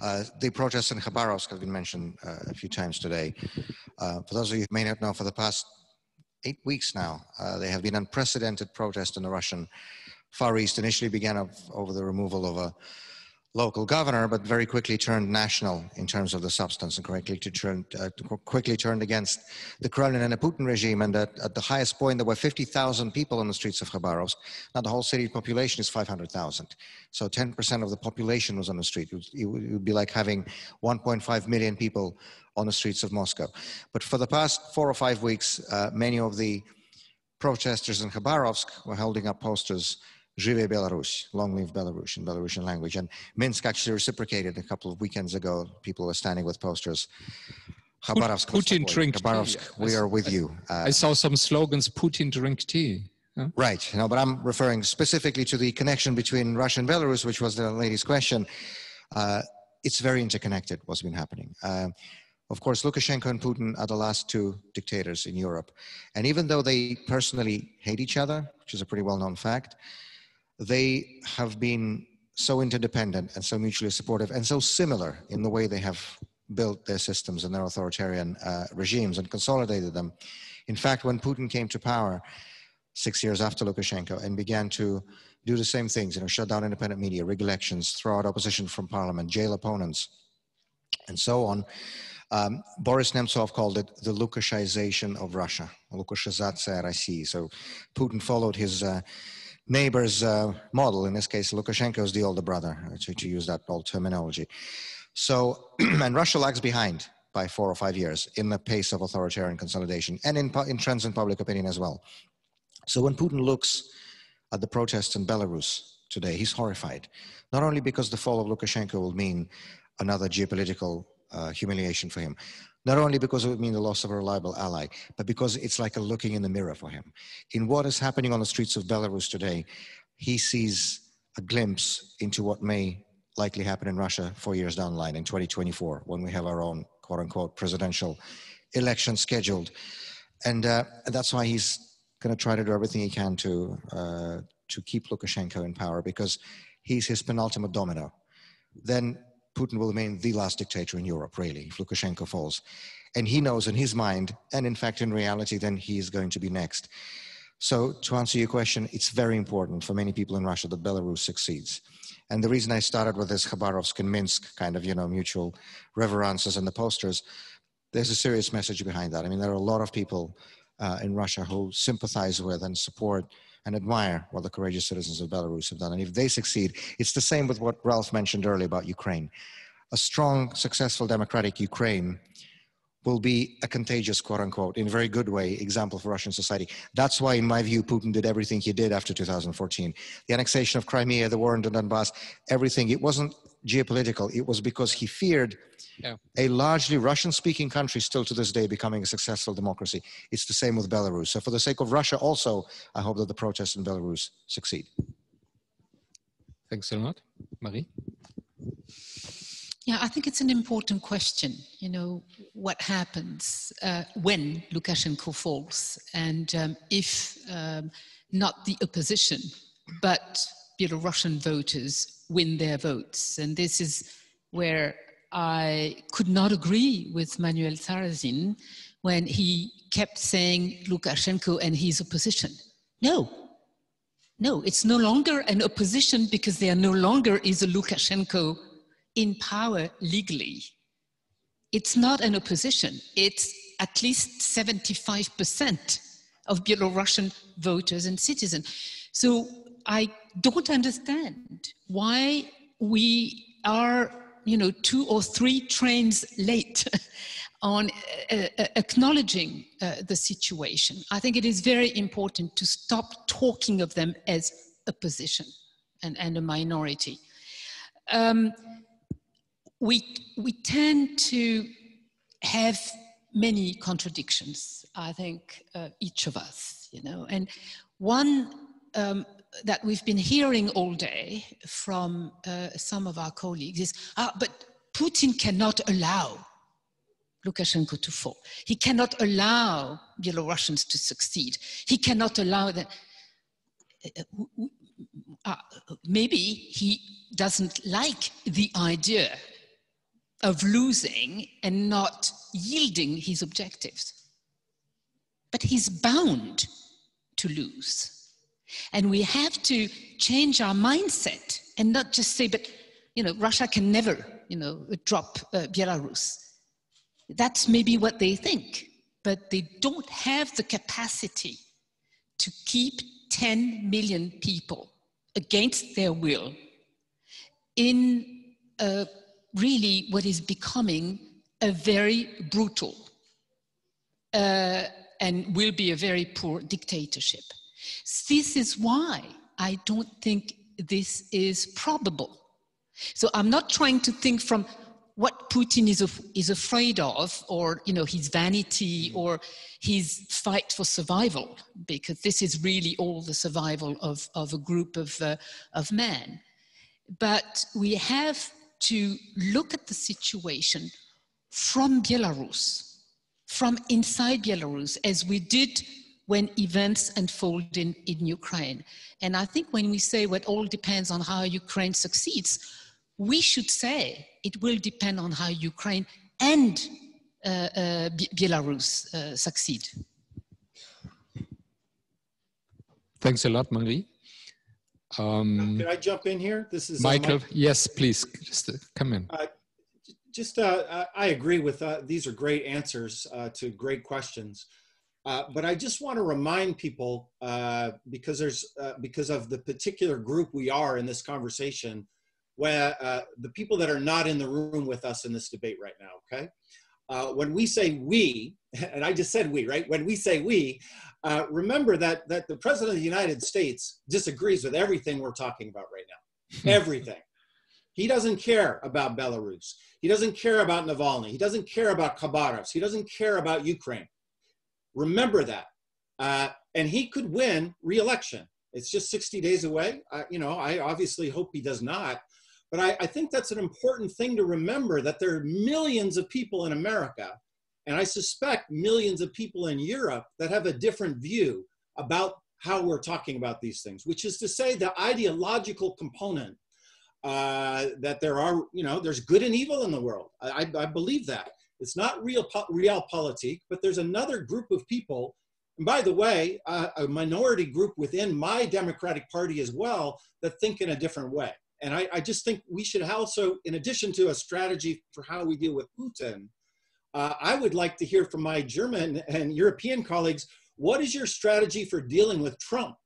[SPEAKER 3] Uh, the protests in Khabarovsk have been mentioned uh, a few times today. Uh, for those of you who may not know, for the past eight weeks now. Uh, there have been unprecedented protests in the Russian Far East. Initially began of, over the removal of a local governor, but very quickly turned national in terms of the substance and quickly, to turn, uh, quickly turned against the Kremlin and the Putin regime. And at, at the highest point, there were 50,000 people on the streets of Khabarovsk. Now, the whole city population is 500,000. So 10% of the population was on the street. It would, it would be like having 1.5 million people on the streets of Moscow. But for the past four or five weeks, uh, many of the protesters in Khabarovsk were holding up posters Żyje Belarus, long live Belarus in Belarusian language. And Minsk actually reciprocated a couple of weekends ago. People were standing with posters.
[SPEAKER 2] Khabarovsk, Putin drink
[SPEAKER 3] Khabarovsk,
[SPEAKER 2] tea.
[SPEAKER 3] we are with you.
[SPEAKER 2] Uh, I saw some slogans, Putin drink tea.
[SPEAKER 3] Huh? Right, no, but I'm referring specifically to the connection between Russia and Belarus, which was the lady's question. Uh, it's very interconnected, what's been happening. Uh, of course, Lukashenko and Putin are the last two dictators in Europe. And even though they personally hate each other, which is a pretty well known fact, they have been so interdependent and so mutually supportive and so similar in the way they have built their systems and their authoritarian uh, regimes and consolidated them. In fact, when Putin came to power six years after Lukashenko and began to do the same things, you know, shut down independent media, rig elections, throw out opposition from parliament, jail opponents, and so on, um, Boris Nemtsov called it the Lukashization of Russia, Lukashizatsiya России. So Putin followed his uh, neighbor's uh, model. In this case, Lukashenko is the older brother, uh, to, to use that old terminology. So, [CLEARS THROAT] and Russia lags behind by four or five years in the pace of authoritarian consolidation and in, in trends in public opinion as well. So when Putin looks at the protests in Belarus today, he's horrified. Not only because the fall of Lukashenko will mean another geopolitical uh, humiliation for him, not only because it would mean the loss of a reliable ally, but because it's like a looking in the mirror for him. In what is happening on the streets of Belarus today, he sees a glimpse into what may likely happen in Russia four years down the line in 2024, when we have our own quote unquote presidential election scheduled. And uh, that's why he's going to try to do everything he can to, uh, to keep Lukashenko in power because he's his penultimate domino. Then Putin will remain the last dictator in Europe, really, if Lukashenko falls. And he knows in his mind, and in fact, in reality, then he is going to be next. So, to answer your question, it's very important for many people in Russia that Belarus succeeds. And the reason I started with this Khabarovsk and Minsk kind of, you know, mutual reverences and the posters, there's a serious message behind that. I mean, there are a lot of people uh, in Russia who sympathize with and support and admire what the courageous citizens of Belarus have done. And if they succeed, it's the same with what Ralf mentioned earlier about Ukraine. A strong, successful democratic Ukraine will be a contagious, quote unquote, in a very good way, example for Russian society. That's why, in my view, Putin did everything he did after 2014. The annexation of Crimea, the war in Donbass, everything. It wasn't geopolitical. It was because he feared yeah. a largely Russian speaking country still to this day becoming a successful democracy. It's the same with Belarus. So, for the sake of Russia, also, I hope that the protests in Belarus succeed.
[SPEAKER 2] Thanks a lot. Marie?
[SPEAKER 4] Yeah, I think it's an important question. You know, what happens uh, when Lukashenko falls, and um, if um, not the opposition, but Belarusian voters win their votes. And this is where I could not agree with Manuel Sarrazin when he kept saying Lukashenko and his opposition. No, no, it's no longer an opposition because there no longer is a Lukashenko in power legally. It's not an opposition, it's at least 75% of Belarusian voters and citizens. So I don't understand why we are you know, two or three trains late [LAUGHS] on uh, uh, acknowledging uh, the situation. I think it is very important to stop talking of them as opposition and, and a minority. Um, we, we tend to have many contradictions, I think, uh, each of us, you know, and one um, that we've been hearing all day from uh, some of our colleagues is, ah, but Putin cannot allow Lukashenko to fall. He cannot allow Belarusians to succeed. He cannot allow that. Uh, uh, maybe he doesn't like the idea of losing and not yielding his objectives. but he's bound to lose. And we have to change our mindset and not just say, but you know, Russia can never, you know, drop uh, Belarus. That's maybe what they think, but they don't have the capacity to keep 10 million people against their will in really what is becoming a very brutal uh, and will be a very poor dictatorship. This is why I don't think this is probable. So I'm not trying to think from what Putin is, af- is afraid of, or you know his vanity, or his fight for survival, because this is really all the survival of, of a group of, uh, of men. But we have to look at the situation from Belarus, from inside Belarus, as we did when events unfold in, in Ukraine. And I think when we say what all depends on how Ukraine succeeds, we should say it will depend on how Ukraine and uh, uh, Belarus uh, succeed.
[SPEAKER 2] Thanks a lot, Marie. Um,
[SPEAKER 6] Could I jump in here? This is uh,
[SPEAKER 2] Michael, yes, please, just uh, come in.
[SPEAKER 6] Uh, just uh, I- I agree with uh, these are great answers uh, to great questions. Uh, but I just want to remind people uh, because there's uh, because of the particular group we are in this conversation, where uh, the people that are not in the room with us in this debate right now. Okay, uh, when we say we, [LAUGHS] and I just said we, right? When we say we, uh, remember that that the president of the United States disagrees with everything we're talking about right now. [LAUGHS] everything. He doesn't care about Belarus. He doesn't care about Navalny. He doesn't care about Khabarovsk. He doesn't care about Ukraine. Remember that. Uh, and he could win re-election. It's just 60 days away. You know, I obviously hope he does not. But I, I think that's an important thing to remember that there are millions of people in America, and I suspect millions of people in Europe that have a different view about how we're talking about these things, which is to say the ideological component uh, that there are, you know, there's good and evil in the world. I, I believe that. It's not real po- realpolitik, but there's another group of people. And by the way, uh, a minority group within my Democratic Party as well that think in a different way. And I, I just think we should also, in addition to a strategy for how we deal with Putin, uh, I would like to hear from my German and European colleagues what is your strategy for dealing with Trump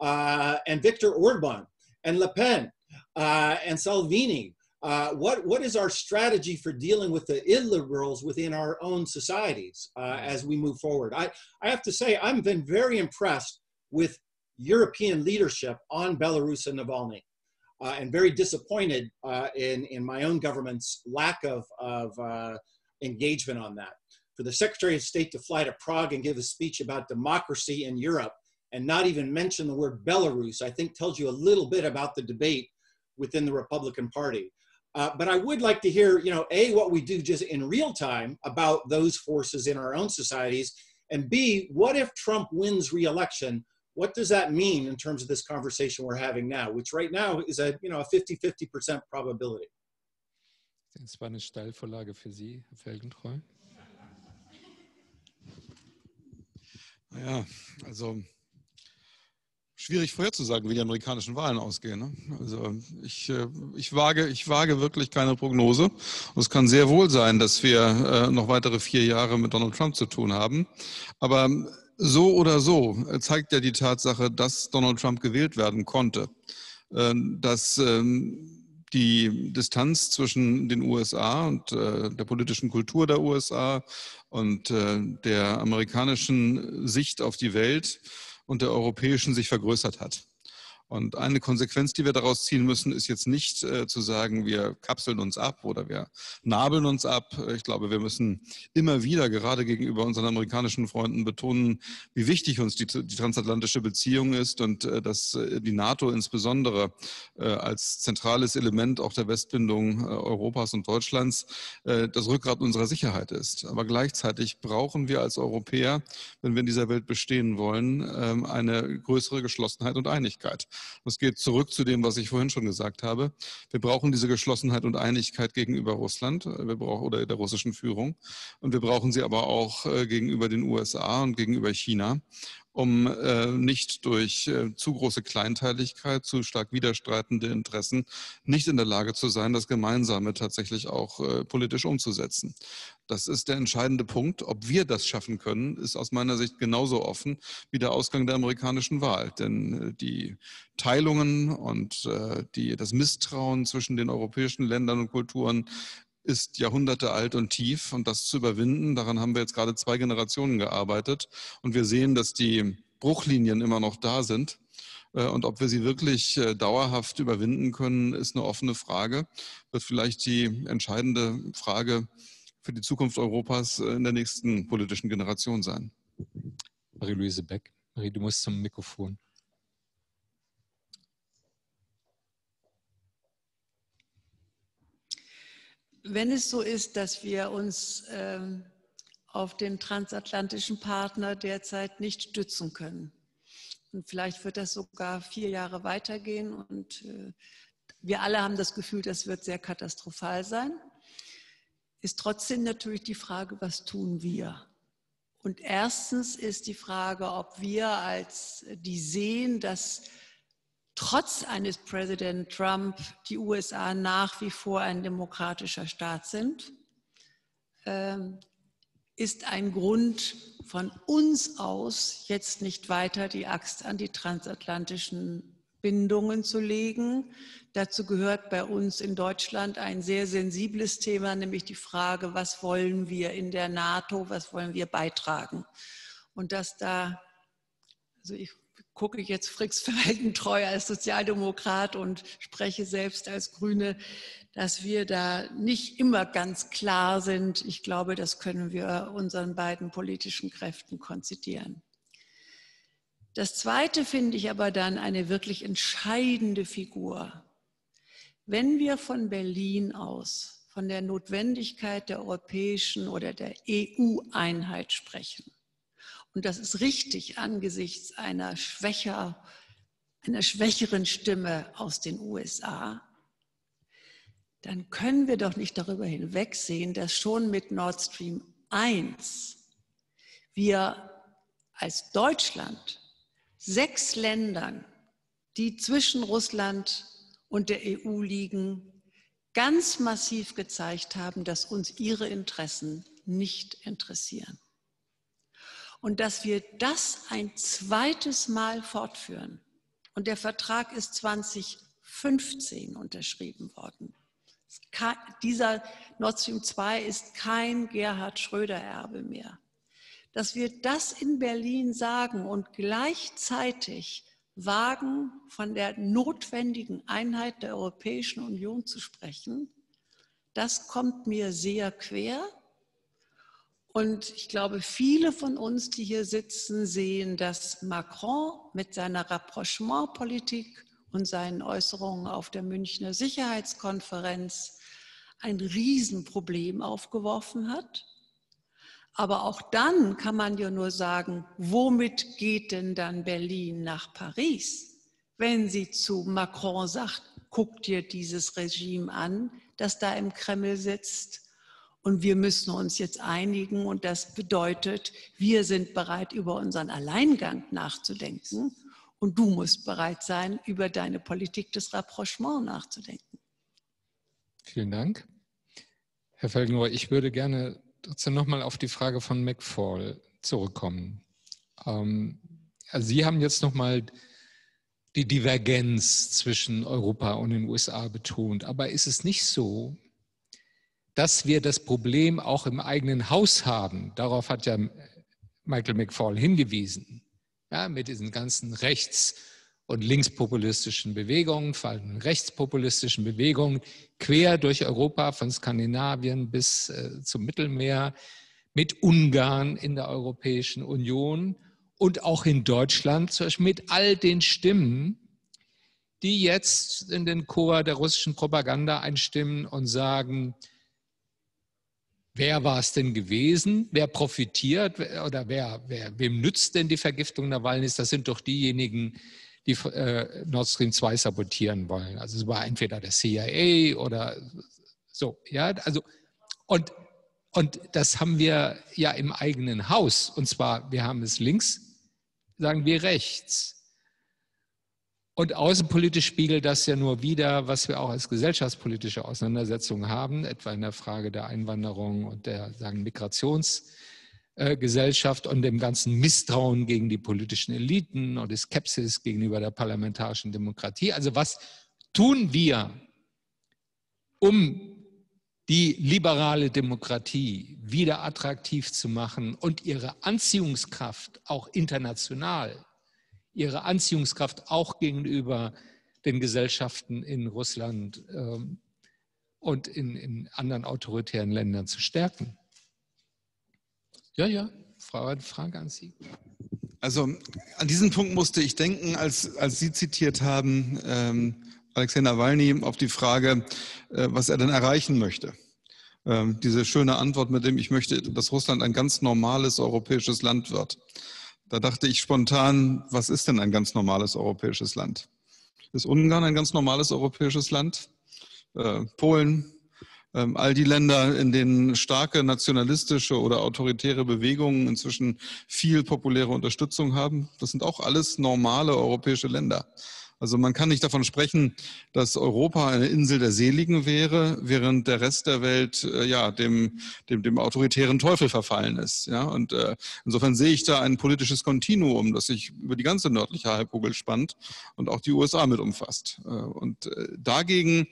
[SPEAKER 6] uh, and Viktor Orban and Le Pen uh, and Salvini? Uh, what, what is our strategy for dealing with the illiberals within our own societies uh, as we move forward? I, I have to say, I've been very impressed with European leadership on Belarus and Navalny. Uh, and very disappointed uh, in, in my own government's lack of, of uh, engagement on that. For the Secretary of State to fly to Prague and give a speech about democracy in Europe and not even mention the word Belarus, I think tells you a little bit about the debate within the Republican Party. Uh, but I would like to hear, you know, A, what we do just in real time about those forces in our own societies, and B, what if Trump wins re-election? What does that mean in terms of this conversation we're having now, which right now is a, you know, a 50-50% probability?
[SPEAKER 2] Das war eine Steilvorlage für Sie, Herr Felgentreu.
[SPEAKER 7] Naja, also schwierig vorherzusagen, wie die amerikanischen Wahlen ausgehen. Ne? Also ich, äh, ich, wage, ich wage wirklich keine Prognose. Und es kann sehr wohl sein, dass wir äh, noch weitere vier Jahre mit Donald Trump zu tun haben. Aber so oder so zeigt ja die Tatsache, dass Donald Trump gewählt werden konnte, äh, dass ähm, die Distanz zwischen den USA und äh, der politischen Kultur der USA und äh, der amerikanischen Sicht auf die Welt und der europäischen sich vergrößert hat. Und eine Konsequenz, die wir daraus ziehen müssen, ist jetzt nicht äh, zu sagen, wir kapseln uns ab oder wir nabeln uns ab. Ich glaube, wir müssen immer wieder, gerade gegenüber unseren amerikanischen Freunden, betonen, wie wichtig uns die, die transatlantische Beziehung ist und äh, dass äh, die NATO insbesondere äh, als zentrales Element auch der Westbindung äh, Europas und Deutschlands äh, das Rückgrat unserer Sicherheit ist. Aber gleichzeitig brauchen wir als Europäer, wenn wir in dieser Welt bestehen wollen, ähm, eine größere Geschlossenheit und Einigkeit. Es geht zurück zu dem, was ich vorhin schon gesagt habe. Wir brauchen diese Geschlossenheit und Einigkeit gegenüber Russland wir brauchen, oder der russischen Führung. Und wir brauchen sie aber auch äh, gegenüber den USA und gegenüber China um äh, nicht durch äh, zu große Kleinteiligkeit, zu stark widerstreitende Interessen nicht in der Lage zu sein, das Gemeinsame tatsächlich auch äh, politisch umzusetzen. Das ist der entscheidende Punkt. Ob wir das schaffen können, ist aus meiner Sicht genauso offen wie der Ausgang der amerikanischen Wahl. Denn äh, die Teilungen und äh, die, das Misstrauen zwischen den europäischen Ländern und Kulturen ist Jahrhunderte alt und tief und das zu überwinden, daran haben wir jetzt gerade zwei Generationen gearbeitet und wir sehen, dass die Bruchlinien immer noch da sind. Äh, und ob wir sie wirklich äh, dauerhaft überwinden können, ist eine offene Frage. Wird vielleicht die entscheidende Frage für die Zukunft Europas äh, in der nächsten politischen Generation sein.
[SPEAKER 2] Marie-Louise Beck. Marie, du musst zum Mikrofon.
[SPEAKER 1] Wenn es so ist, dass wir uns ähm, auf den transatlantischen Partner derzeit nicht stützen können, und vielleicht wird das sogar vier Jahre weitergehen und äh, wir alle haben das Gefühl, das wird sehr katastrophal sein, ist trotzdem natürlich die Frage, was tun wir? Und erstens ist die Frage, ob wir als die sehen, dass trotz eines Präsident Trump die USA nach wie vor ein demokratischer Staat sind, ähm, ist ein Grund von uns aus, jetzt nicht weiter die Axt an die transatlantischen Bindungen zu legen. Dazu gehört bei uns in Deutschland ein sehr sensibles Thema, nämlich die Frage, was wollen wir in der NATO, was wollen wir beitragen. Und dass da, also ich gucke ich jetzt Fricks [LAUGHS] Verhalten als Sozialdemokrat und spreche selbst als Grüne, dass wir da nicht immer ganz klar sind. Ich glaube, das können wir unseren beiden politischen Kräften konzidieren. Das Zweite finde ich aber dann eine wirklich entscheidende Figur. Wenn wir von Berlin aus, von der Notwendigkeit der europäischen oder der EU-Einheit sprechen, und das ist richtig angesichts einer, schwächer, einer schwächeren Stimme aus den USA. Dann können wir doch nicht darüber hinwegsehen, dass schon mit Nord Stream 1 wir als Deutschland sechs Ländern, die zwischen Russland und der EU liegen, ganz massiv gezeigt haben, dass uns ihre Interessen nicht interessieren und dass wir das ein zweites Mal fortführen. Und der Vertrag ist 2015 unterschrieben worden. Dieser Nord Stream 2 ist kein Gerhard Schröder-Erbe mehr. Dass wir das in Berlin sagen und gleichzeitig wagen, von der notwendigen Einheit der Europäischen Union zu sprechen, das kommt mir sehr quer. Und ich glaube, viele von uns, die hier sitzen, sehen, dass Macron mit seiner Rapprochement-Politik und seinen Äußerungen auf der Münchner Sicherheitskonferenz ein Riesenproblem aufgeworfen hat. Aber auch dann kann man ja nur sagen, womit geht denn dann Berlin nach Paris, wenn sie zu Macron sagt, guck dir dieses Regime an, das da im Kreml sitzt und wir müssen uns jetzt einigen und das bedeutet, wir sind bereit, über unseren Alleingang nachzudenken und du musst bereit sein, über deine Politik des Rapprochements nachzudenken.
[SPEAKER 2] Vielen Dank. Herr Felgenrohr, ich würde gerne trotzdem nochmal auf die Frage von McFall zurückkommen. Ähm, also Sie haben jetzt nochmal die Divergenz zwischen Europa und den USA betont. Aber ist es nicht so, dass wir das Problem auch im eigenen Haus haben. Darauf hat ja Michael McFall hingewiesen. Ja, mit diesen ganzen rechts- und linkspopulistischen Bewegungen, vor allem rechtspopulistischen Bewegungen, quer durch Europa, von Skandinavien bis äh, zum Mittelmeer, mit Ungarn in der Europäischen Union und auch in Deutschland, zum Beispiel mit all den Stimmen, die jetzt in den Chor der russischen Propaganda einstimmen und sagen, Wer war es denn gewesen? Wer profitiert oder wer, wer, wem nützt denn die Vergiftung Nawalnys? Das sind doch diejenigen, die äh, Nord Stream 2 sabotieren wollen. Also es war entweder der CIA oder so, ja, also und, und das haben wir ja im eigenen Haus. Und zwar, wir haben es links, sagen wir rechts. Und außenpolitisch spiegelt das ja nur wieder, was wir auch als gesellschaftspolitische Auseinandersetzungen haben, etwa in der Frage der Einwanderung und der sagen, Migrationsgesellschaft und dem ganzen Misstrauen gegen die politischen Eliten und die Skepsis gegenüber der parlamentarischen Demokratie. Also was tun wir, um die liberale Demokratie wieder attraktiv zu machen und ihre Anziehungskraft auch international ihre Anziehungskraft auch gegenüber den Gesellschaften in Russland ähm, und in, in anderen autoritären Ländern zu stärken. Ja, ja, Frau, Frage an Sie.
[SPEAKER 7] Also an diesen Punkt musste ich denken, als, als Sie zitiert haben, ähm, Alexei Nawalny, auf die Frage, äh, was er denn erreichen möchte. Ähm, diese schöne Antwort mit dem, ich möchte, dass Russland ein ganz normales europäisches Land wird. Da dachte ich spontan, was ist denn ein ganz normales europäisches Land? Ist Ungarn ein ganz normales europäisches Land? Äh, Polen? Ähm, all die Länder, in denen starke nationalistische oder autoritäre Bewegungen inzwischen viel populäre Unterstützung haben, das sind auch alles normale europäische Länder. Also man kann nicht davon sprechen, dass Europa eine Insel der Seligen wäre, während der Rest der Welt äh, ja dem, dem, dem autoritären Teufel verfallen ist. Ja? Und äh, insofern sehe ich da ein politisches Kontinuum, das sich über die ganze nördliche Halbkugel spannt und auch die USA mit umfasst. Äh, und äh, dagegen,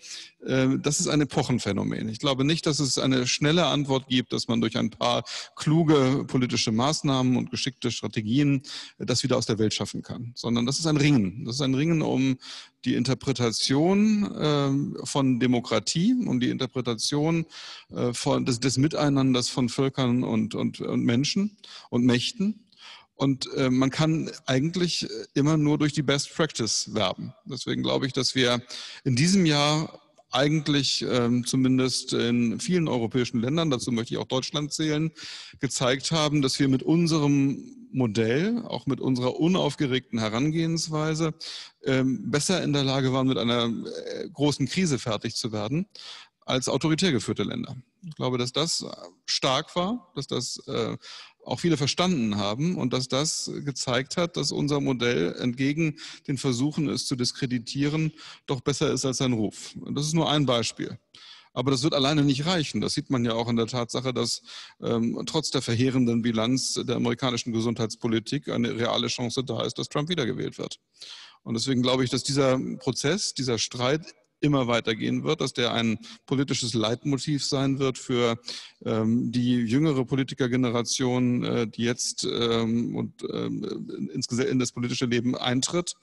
[SPEAKER 7] äh, das ist ein Epochenphänomen. Ich glaube nicht, dass es eine schnelle Antwort gibt, dass man durch ein paar kluge politische Maßnahmen und geschickte Strategien äh, das wieder aus der Welt schaffen kann, sondern das ist ein Ringen. Das ist ein Ringen um um die Interpretation äh, von Demokratie, um die Interpretation äh, von, des, des, Miteinanders von Völkern und, und, und Menschen und Mächten. Und äh, man kann eigentlich immer nur durch die Best Practice werben. Deswegen glaube ich, dass wir in diesem Jahr eigentlich ähm, zumindest in vielen europäischen Ländern, dazu möchte ich auch Deutschland zählen, gezeigt haben, dass wir mit unserem Modell, auch mit unserer unaufgeregten Herangehensweise, ähm, besser in der Lage waren, mit einer äh, großen Krise fertig zu werden als autoritär geführte Länder. Ich glaube, dass das stark war, dass das äh, auch viele verstanden haben und dass das gezeigt hat, dass unser Modell entgegen den Versuchen, es zu diskreditieren, doch besser ist als sein Ruf. Das ist nur ein Beispiel. Aber das wird alleine nicht reichen. Das sieht man ja auch in der Tatsache, dass ähm, trotz der verheerenden Bilanz der amerikanischen Gesundheitspolitik eine reale Chance da ist, dass Trump wiedergewählt wird. Und deswegen glaube ich, dass dieser Prozess, dieser Streit immer weitergehen wird, dass der ein politisches Leitmotiv sein wird für ähm, die jüngere Politikergeneration, äh, die jetzt ähm, und, ähm, ins, in das politische Leben eintritt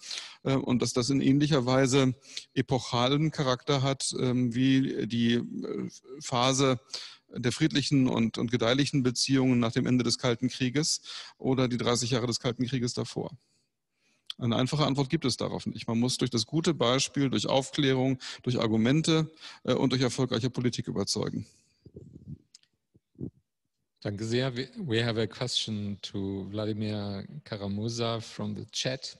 [SPEAKER 7] äh, und dass das in ähnlicher Weise epochalen Charakter hat ähm, wie die äh, Phase der friedlichen und, und gedeihlichen Beziehungen nach dem Ende des Kalten Krieges oder die 30 Jahre des Kalten Krieges davor. Eine einfache Antwort gibt es darauf nicht. Man muss durch das gute Beispiel, durch Aufklärung, durch Argumente äh, und durch erfolgreiche Politik überzeugen.
[SPEAKER 2] Danke sehr. We have a question to Vladimir Karamusa from the chat.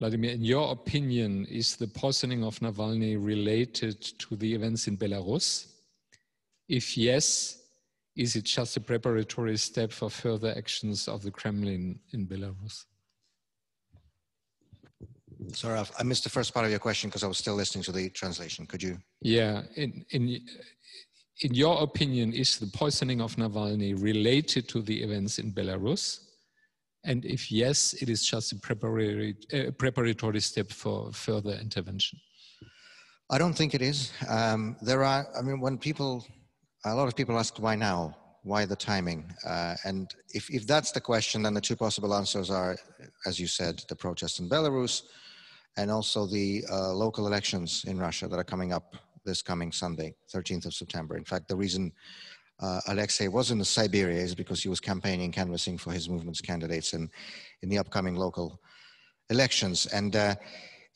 [SPEAKER 2] Vladimir, in your opinion, is the poisoning of Navalny related to the events in Belarus? If yes, is it just a preparatory step for further actions of the Kremlin in Belarus?
[SPEAKER 3] Sorry, I missed the first part of your question because I was still listening to the translation. Could you?
[SPEAKER 2] Yeah, in, in, in your opinion, is the poisoning of Navalny related to the events in Belarus? And if yes, it is just a preparatory, uh, preparatory step for further intervention.
[SPEAKER 3] I don't think it is. Um, there are, I mean, when people, a lot of people ask why now, why the timing? Uh, and if, if that's the question, then the two possible answers are, as you said, the protests in Belarus and also the uh, local elections in Russia that are coming up this coming Sunday, 13th of September. In fact, the reason uh, Alexei was in Siberia is because he was campaigning, canvassing for his movement's candidates in, in the upcoming local elections. And uh,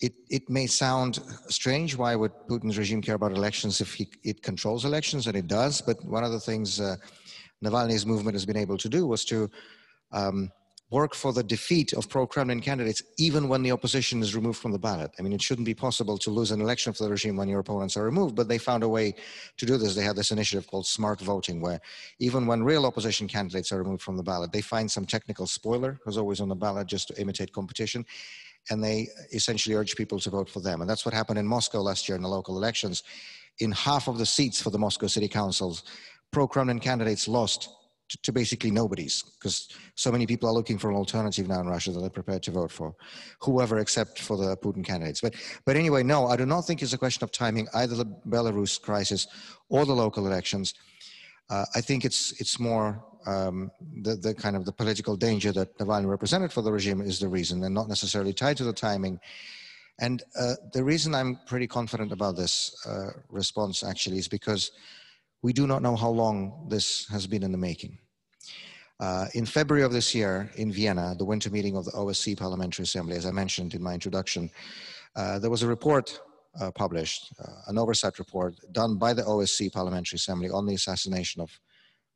[SPEAKER 3] it, it may sound strange. Why would Putin's regime care about elections if he, it controls elections? And it does. But one of the things uh, Navalny's movement has been able to do was to um, work for the defeat of pro-Kremlin candidates even when the opposition is removed from the ballot. I mean, it shouldn't be possible to lose an election for the regime when your opponents are removed, but they found a way to do this. They had this initiative called smart voting, where even when real opposition candidates are removed from the ballot, they find some technical spoiler who's always on the ballot just to imitate competition, and they essentially urge people to vote for them. And that's what happened in Moscow last year in the local elections. In half of the seats for the Moscow city councils, pro-Kremlin candidates lost to, basically nobody's because so many people are looking for an alternative now in Russia that they're prepared to vote for whoever except for the Putin candidates. But, but anyway, no, I do not think it's a question of timing, either the Belarus crisis or the local elections. Uh, I think it's, it's more um, the, the kind of the political danger that Navalny represented for the regime is the reason and not necessarily tied to the timing. And uh, the reason I'm pretty confident about this uh, response actually is because we do not know how long this has been in the making. Uh, in February of this year in Vienna, the winter meeting of the OSCE Parliamentary Assembly, as I mentioned in my introduction, uh, there was a report uh, published, uh, an oversight report done by the OSCE Parliamentary Assembly on the assassination of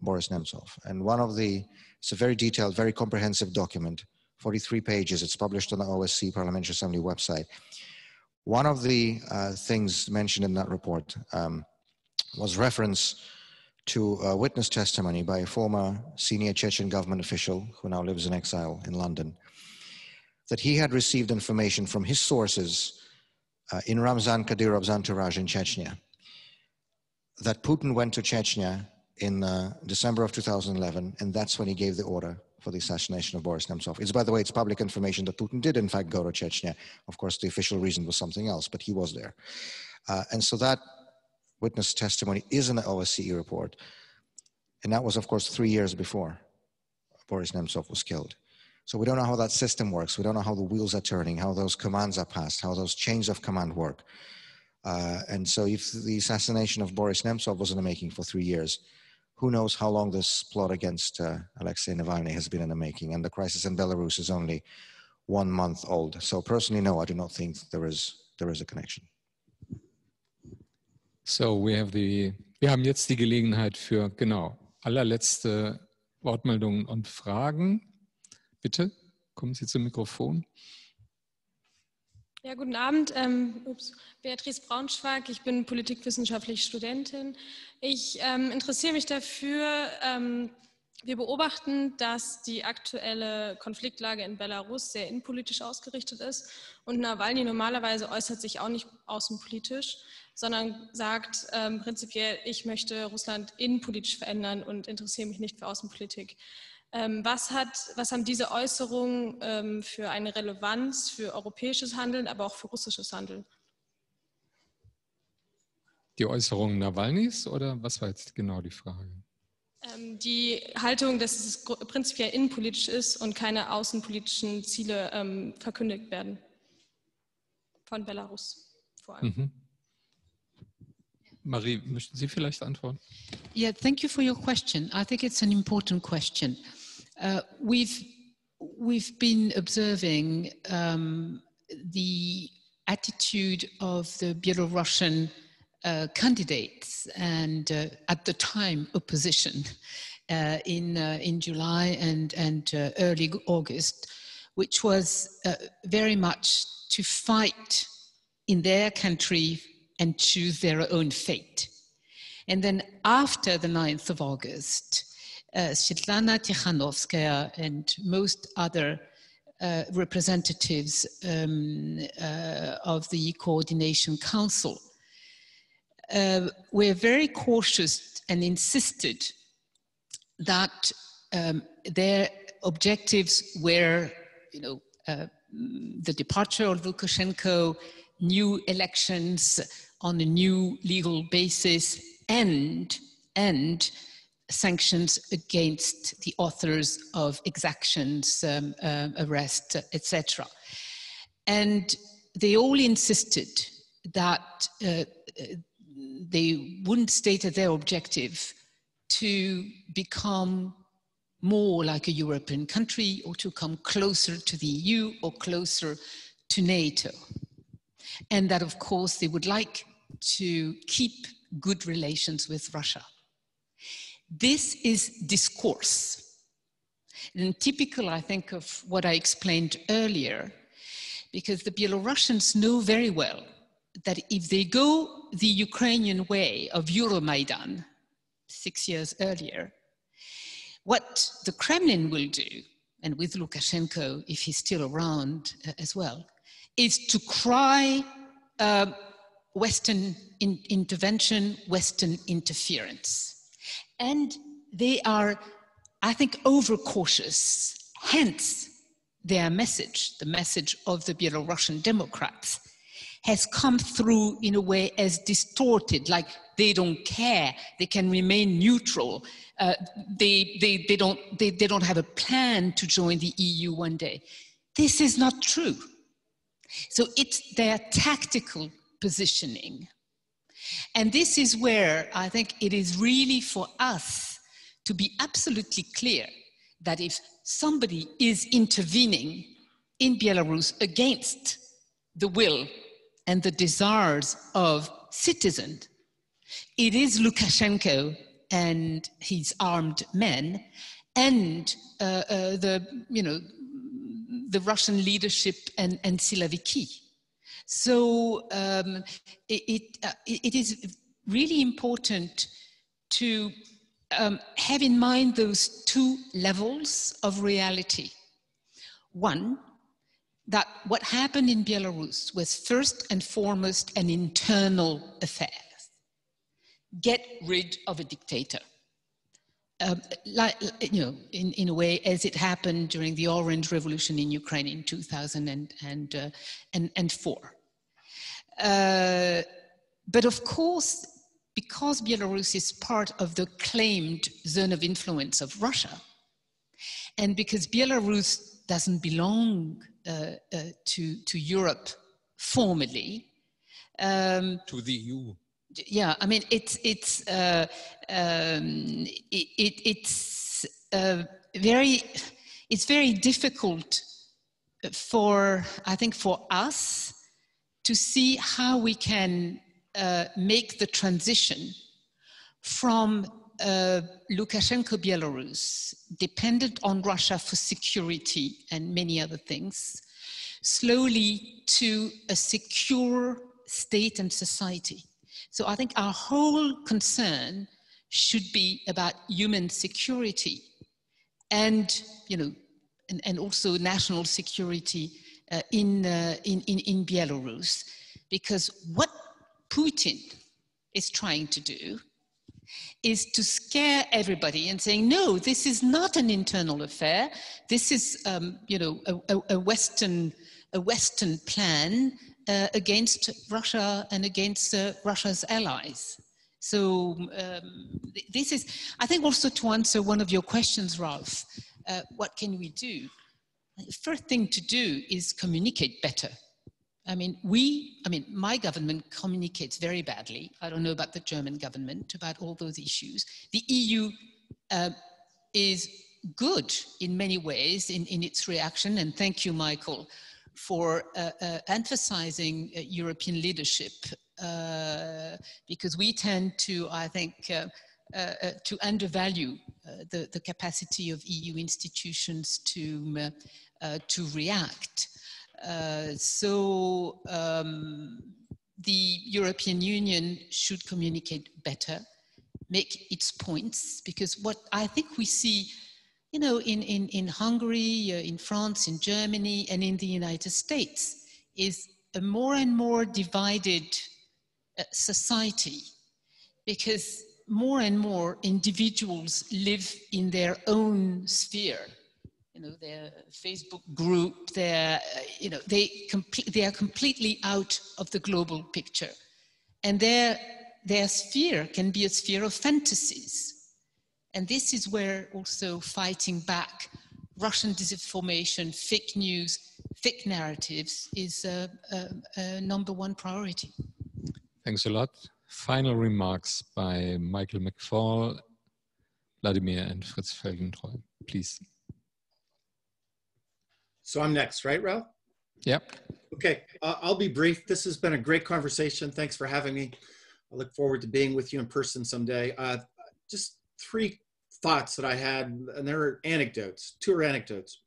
[SPEAKER 3] Boris Nemtsov. And one of the, it's a very detailed, very comprehensive document, 43 pages, it's published on the OSCE Parliamentary Assembly website. One of the uh, things mentioned in that report um, was reference to a witness testimony by a former senior Chechen government official who now lives in exile in London, that he had received information from his sources uh, in Ramzan Kadyrov's entourage in Chechnya, that Putin went to Chechnya in uh, December of 2011, and that's when he gave the order for the assassination of Boris Nemtsov. It's, by the way, it's public information that Putin did, in fact, go to Chechnya. Of course, the official reason was something else, but he was there. Uh, and so that witness testimony is in the OSCE report. And that was, of course, three years before Boris Nemtsov was killed. So we don't know how that system works. We don't know how the wheels are turning, how those commands are passed, how those chains of command work. Uh, and so if the assassination of Boris Nemtsov was in the making for three years, who knows how long this plot against uh, Alexei Navalny has been in the making. And the crisis in Belarus is only one month old. So personally, no, I do not think there is, there is a connection.
[SPEAKER 2] So we have the, wir haben jetzt die Gelegenheit für, genau, allerletzte Wortmeldungen und Fragen. Bitte, kommen Sie zum Mikrofon.
[SPEAKER 10] Ja, guten Abend. Ähm, ups, Beatrice Braunschweig, ich bin politikwissenschaftliche Studentin. Ich ähm, interessiere mich dafür, ähm, wir beobachten, dass die aktuelle Konfliktlage in Belarus sehr innenpolitisch ausgerichtet ist und Nawalny normalerweise äußert sich auch nicht außenpolitisch, sondern sagt ähm, prinzipiell, ich möchte Russland innenpolitisch verändern und interessiere mich nicht für Außenpolitik. Ähm, was, hat, was haben diese Äußerungen ähm, für eine Relevanz für europäisches Handeln, aber auch für russisches Handeln?
[SPEAKER 2] Die Äußerungen Nawalnys oder was war jetzt genau die Frage?
[SPEAKER 10] Ähm, die Haltung, dass es prinzipiell innenpolitisch ist und keine außenpolitischen Ziele ähm, verkündigt werden. Von Belarus vor allem. Mhm.
[SPEAKER 2] Marie, möchten Sie vielleicht antworten?
[SPEAKER 4] Yeah, thank you for your question. I think it's an important question. Uh, we've we've been observing um, the attitude of the Belarusian uh, candidates and uh, at the time opposition uh, in, uh, in July and, and uh, early August, which was very much to fight in their country and choose their own fate. And then after the 9th of August, uh, Svetlana Tikhanovskaya and most other uh, representatives um, uh, of the Coordination Council uh, were very cautious and insisted that um, their objectives were, you know, uh, the departure of Lukashenko, new elections on a new legal basis, and and sanctions against the authors of exactions, um, uh, arrest, etc. And they all insisted that uh, they wouldn't state their objective to become more like a European country or to come closer to the EU or closer to NATO. And that, of course, they would like to keep good relations with Russia. This is discourse. And typical, I think, of what I explained earlier, because the Belarusians know very well that if they go the Ukrainian way of Euromaidan six years earlier, what the Kremlin will do, and with Lukashenko, if he's still around uh, as well, is to cry uh, Western in intervention, Western interference. And they are, I think, overcautious. Hence, their message, the message of the Belarusian Democrats, has come through in a way as distorted, like they don't care, they can remain neutral, uh, they, they, they, don't, they, they don't have a plan to join the EU one day. This is not true. So it's their tactical positioning. And this is where I think it is really for us to be absolutely clear that if somebody is intervening in Belarus against the will and the desires of citizens, it is Lukashenko and his armed men and uh, uh, the, you know, the Russian leadership and, and Siloviki. So um, it, it, uh, it is really important to um, have in mind those two levels of reality. One, that what happened in Belarus was first and foremost an internal affair. Get rid of a dictator. Um, like, you know, in, in a way, as it happened during the Orange Revolution in Ukraine in 2004. Uh, uh, but of course, because Belarus is part of the claimed zone of influence of Russia, and because Belarus doesn't belong uh, uh, to, to Europe formally,
[SPEAKER 2] um, to the EU
[SPEAKER 4] yeah, I mean, it's it's uh, um, it, it, it's uh, very it's very difficult for I think for us to see how we can uh, make the transition from uh, Lukashenko Belarus, dependent on Russia for security and many other things, slowly to a secure state and society. So I think our whole concern should be about human security and, you know, and, and also national security uh, in, uh, in, in, in Belarus. Because what Putin is trying to do is to scare everybody and saying, no, this is not an internal affair. This is, um, you know, a, a, Western, a Western plan uh, against Russia and against uh, Russia's allies. So um, this is, I think also to answer one of your questions, Ralf, uh, what can we do? The first thing to do is communicate better. I mean, we, I mean, my government communicates very badly. I don't know about the German government about all those issues. The EU uh, is good in many ways in, in its reaction, and thank you, Michael, for uh, uh, emphasizing uh, European leadership because we tend to, I think, to undervalue the, the capacity of EU institutions to, to react. so um, the European Union should communicate better, make its points, because what I think we see you know, in, in, in Hungary, uh, in France, in Germany, and in the United States, is a more and more divided uh, society because more and more individuals live in their own sphere. You know, their Facebook group, their, uh, you know, they, they are completely out of the global picture. And their, their sphere can be a sphere of fantasies and this is where also fighting back Russian disinformation, fake news, fake narratives is a, a, a number one priority.
[SPEAKER 2] Thanks a lot. Final remarks by Michael McFaul, Vladimir and Fritz Felgentreu, please.
[SPEAKER 6] So I'm next, right, Ralf?
[SPEAKER 2] Yep.
[SPEAKER 6] Okay, uh, I'll be brief. This has been a great conversation. Thanks for having me. I look forward to being with you in person someday. Uh, just three thoughts that I had, and there are anecdotes. Two are anecdotes.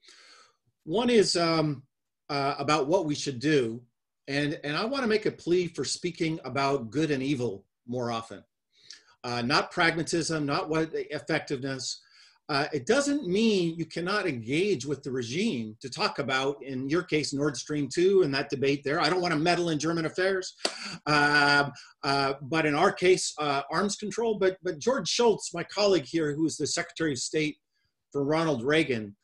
[SPEAKER 6] One is um, uh, about what we should do, and and I want to make a plea for speaking about good and evil more often, uh, not pragmatism, not what effectiveness, uh, it doesn't mean you cannot engage with the regime to talk about, in your case, Nord Stream 2 and that debate there. I don't want to meddle in German affairs, uh, uh, but in our case, uh, arms control. But, but George Shultz, my colleague here, who is the Secretary of State for Ronald Reagan,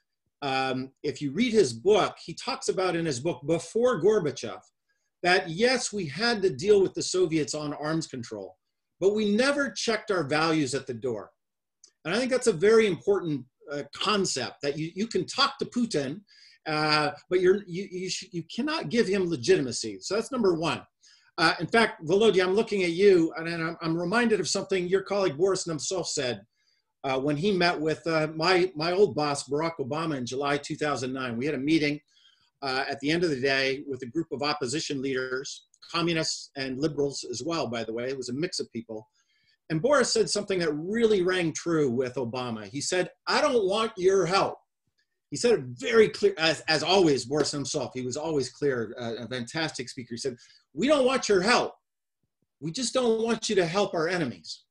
[SPEAKER 6] um, if you read his book, he talks about in his book, Before Gorbachev, that yes, we had to deal with the Soviets on arms control, but we never checked our values at the door. And I think that's a very important uh, concept that you, you can talk to Putin, uh, but you're, you, you, you cannot give him legitimacy. So that's number one. Uh, in fact, Volodya, I'm looking at you and I'm, I'm, reminded of something your colleague Boris Nemtsov said uh, when he met with uh, my, my old boss, Barack Obama, in July 2009. We had a meeting uh, at the end of the day with a group of opposition leaders, communists and liberals as well, by the way. It was a mix of people. And Boris said something that really rang true with Obama. He said, I don't want your help. He said it very clear, as, as always, Boris himself, he was always clear, uh, a fantastic speaker. He said, We don't want your help. We just don't want you to help our enemies.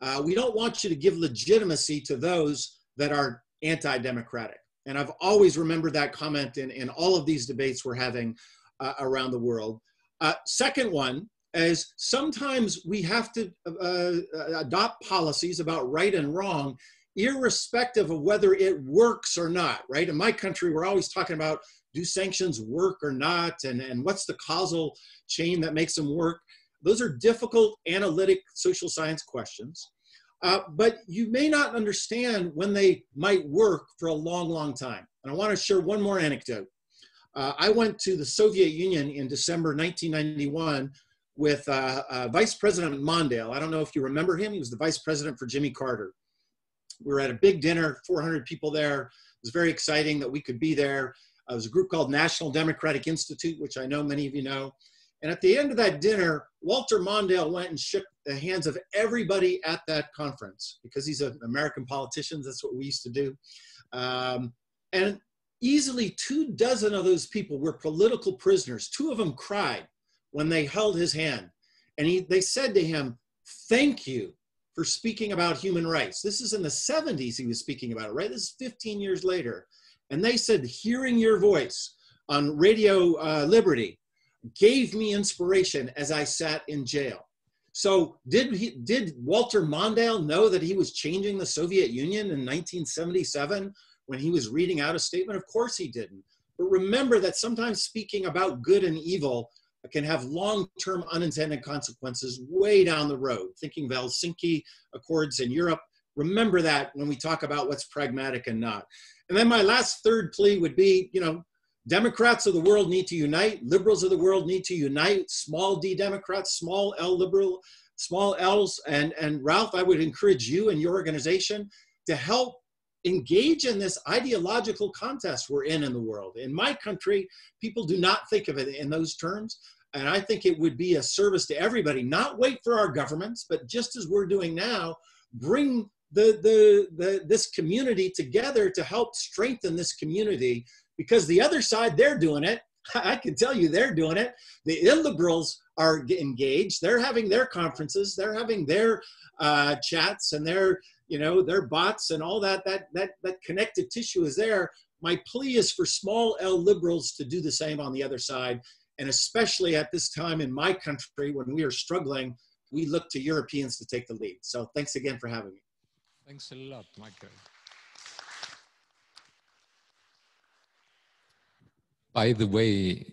[SPEAKER 6] Uh, we don't want you to give legitimacy to those that are anti democratic. And I've always remembered that comment in, in all of these debates we're having uh, around the world. Uh, second one as sometimes we have to uh, adopt policies about right and wrong, irrespective of whether it works or not, right? In my country, we're always talking about do sanctions work or not, and, and what's the causal chain that makes them work. Those are difficult analytic social science questions. Uh, but you may not understand when they might work for a long, long time. And I want to share one more anecdote. Uh, I went to the Soviet Union in December 1991 with uh, uh, Vice President Mondale. I don't know if you remember him. He was the vice president for Jimmy Carter. We were at a big dinner, 400 people there. It was very exciting that we could be there. Uh, it was a group called National Democratic Institute, which I know many of you know. And at the end of that dinner, Walter Mondale went and shook the hands of everybody at that conference because he's an American politician. That's what we used to do. Um, and easily two dozen of those people were political prisoners. Two of them cried when they held his hand. And he, they said to him, Thank you for speaking about human rights. This is in the 70s he was speaking about it, right? This is 15 years later. And they said, Hearing your voice on Radio uh, Liberty gave me inspiration as I sat in jail. So did he, did Walter Mondale know that he was changing the Soviet Union in 1977 when he was reading out a statement? Of course he didn't. But remember that sometimes speaking about good and evil can have long-term unintended consequences way down the road. Thinking of Helsinki Accords in Europe, remember that when we talk about what's pragmatic and not. And then my last third plea would be, you know, Democrats of the world need to unite, liberals of the world need to unite, small d Democrats, small l liberal, small l's. And, and Ralf, I would encourage you and your organization to help engage in this ideological contest we're in in the world. In my country, people do not think of it in those terms. And I think it would be a service to everybody, not wait for our governments, but just as we're doing now, bring the, the, the, this community together to help strengthen this community because the other side, they're doing it. [LAUGHS] I can tell you they're doing it. The illiberals are engaged. They're having their conferences. They're having their uh, chats and their you know, their bots and all that, that, that, that connective tissue is there. My plea is for small L liberals to do the same on the other side. And especially at this time in my country when we are struggling, we look to Europeans to take the lead. So thanks again for having me.
[SPEAKER 2] Thanks a lot, Michael. By the way,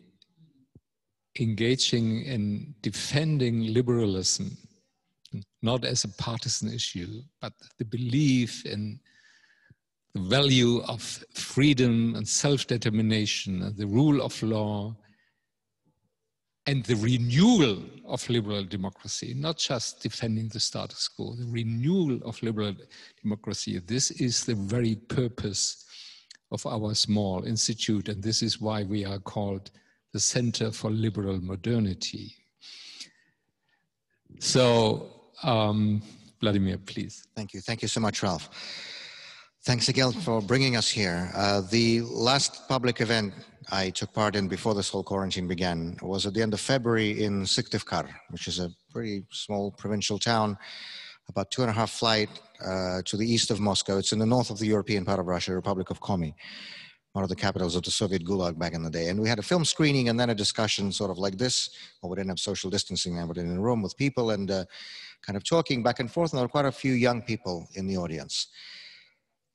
[SPEAKER 2] engaging in defending liberalism not as a partisan issue, but the belief in the value of freedom and self-determination, and the rule of law, and the renewal of liberal democracy, not just defending the status quo, the renewal of liberal democracy. This is the very purpose of our small institute, and this is why we are called the Center for Liberal Modernity. So um, Vladimir, please.
[SPEAKER 3] Thank you. Thank you so much, Ralf. Thanks again for bringing us here. Uh, the last public event I took part in before this whole quarantine began was at the end of February in Syktyvkar, which is a pretty small provincial town, about two and a half flight uh, to the east of Moscow. It's in the north of the European part of Russia, Republic of Komi, one of the capitals of the Soviet Gulag back in the day. And we had a film screening and then a discussion sort of like this, well, we didn't have social distancing now, but in a room with people and uh, kind of talking back and forth. And there were quite a few young people in the audience.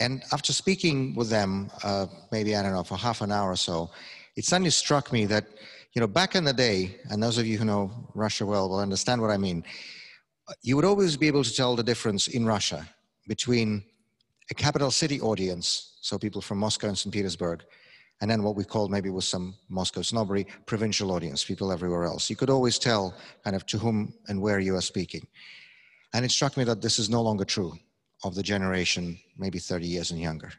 [SPEAKER 3] And after speaking with them, uh, maybe, I don't know, for half an hour or so, it suddenly struck me that, you know, back in the day, and those of you who know Russia well will understand what I mean, you would always be able to tell the difference in Russia between a capital city audience, so people from Moscow and St. Petersburg, and then what we called maybe with some Moscow snobbery, provincial audience, people everywhere else. You could always tell kind of to whom and where you are speaking. And it struck me that this is no longer true of the generation, maybe 30 years and younger.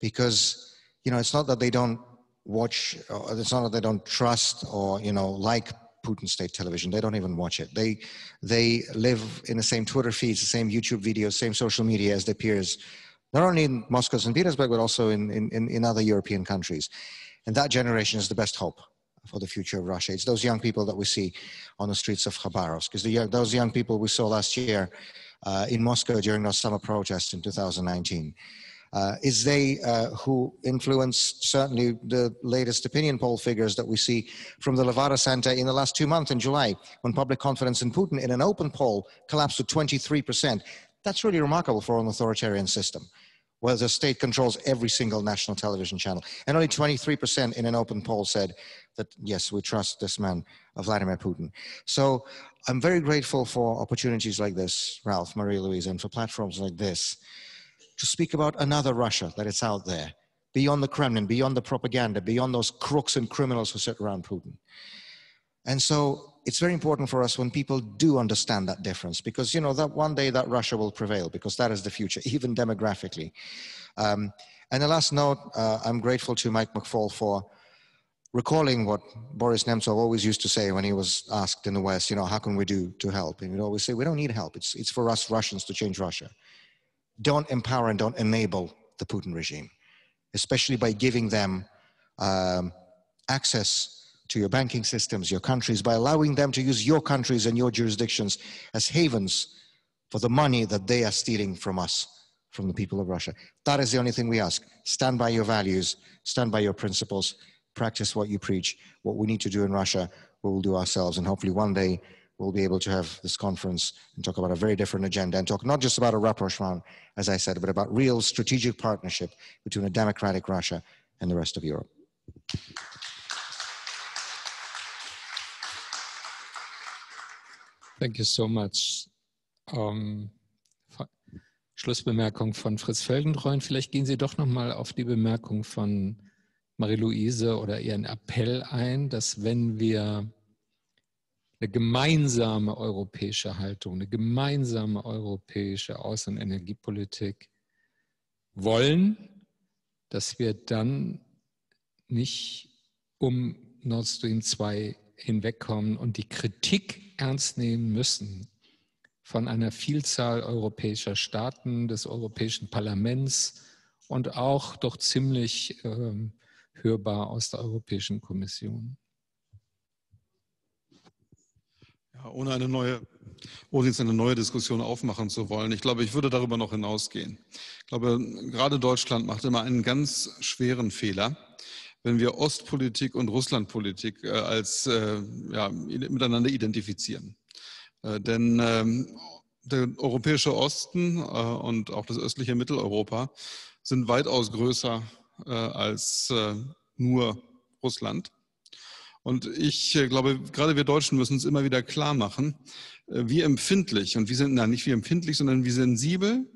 [SPEAKER 3] Because, you know, it's not that they don't watch, it's not that they don't trust or, you know, like Putin state television. They don't even watch it. They, they live in the same Twitter feeds, the same YouTube videos, same social media as their peers, not only in Moscow and Petersburg, but also in, in, in other European countries. And that generation is the best hope for the future of Russia. It's those young people that we see on the streets of Khabarovsk. Because the those young people we saw last year uh, in Moscow during those summer protests in 2019. Uh, is they uh, who influence certainly the latest opinion poll figures that we see from the Levada Center in the last two months in July, when public confidence in Putin in an open poll collapsed to 23%. That's really remarkable for an authoritarian system where the state controls every single national television channel. And only 23% in an open poll said that, yes, we trust this man, Vladimir Putin. So I'm very grateful for opportunities like this, Ralf, Marieluise, and for platforms like this to speak about another Russia that is out there, beyond the Kremlin, beyond the propaganda, beyond those crooks and criminals who sit around Putin. And so it's very important for us when people do understand that difference, because you know that one day that Russia will prevail, because that is the future, [LAUGHS] even demographically. Um, and the last note, uh, I'm grateful to Mike McFaul for recalling what Boris Nemtsov always used to say when he was asked in the West, you know, how can we do to help? And he'd always say, we don't need help. It's, it's for us Russians to change Russia. Don't empower and don't enable the Putin regime, especially by giving them um, access to your banking systems, your countries, by allowing them to use your countries and your jurisdictions as havens for the money that they are stealing from us, from the people of Russia. That is the only thing we ask. Stand by your values, stand by your principles, practice what you preach. What we need to do in Russia, we will do ourselves. And hopefully one day we'll be able to have this conference and talk about a very different agenda and talk not just about a rapprochement, as I said, but about real strategic partnership between a democratic Russia and the rest of Europe.
[SPEAKER 2] Thank you so much. Um, Schlussbemerkung von Fritz Felgentreu. Vielleicht gehen Sie doch noch mal auf die Bemerkung von Marieluise oder ihren Appell ein, dass wenn wir eine gemeinsame europäische Haltung, eine gemeinsame europäische Außen- und Energiepolitik wollen, dass wir dann nicht um Nord Stream 2 hinwegkommen und die Kritik ernst nehmen müssen von einer Vielzahl europäischer Staaten, des Europäischen Parlaments und auch doch ziemlich ähm, hörbar aus der Europäischen Kommission.
[SPEAKER 7] Ja, ohne eine neue, ohne jetzt eine neue Diskussion aufmachen zu wollen. Ich glaube, ich würde darüber noch hinausgehen. Ich glaube, gerade Deutschland macht immer einen ganz schweren Fehler, wenn wir Ostpolitik und Russlandpolitik äh, als äh, ja, miteinander identifizieren. Äh, denn ähm, der europäische Osten und auch das östliche Mitteleuropa sind weitaus größer als nur Russland. Und ich äh, glaube, gerade wir Deutschen müssen uns immer wieder klar machen, wie empfindlich, und wir sind, na nicht wie empfindlich, sondern wie sensibel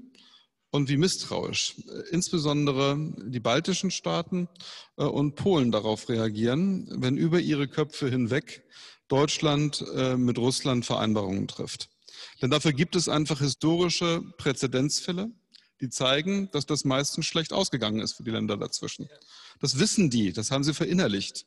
[SPEAKER 7] und wie misstrauisch insbesondere die baltischen Staaten und Polen darauf reagieren, wenn über ihre Köpfe hinweg Deutschland mit Russland Vereinbarungen trifft. Denn dafür gibt es einfach historische Präzedenzfälle die zeigen, dass das meistens schlecht ausgegangen ist für die Länder dazwischen. Das wissen die, das haben sie verinnerlicht.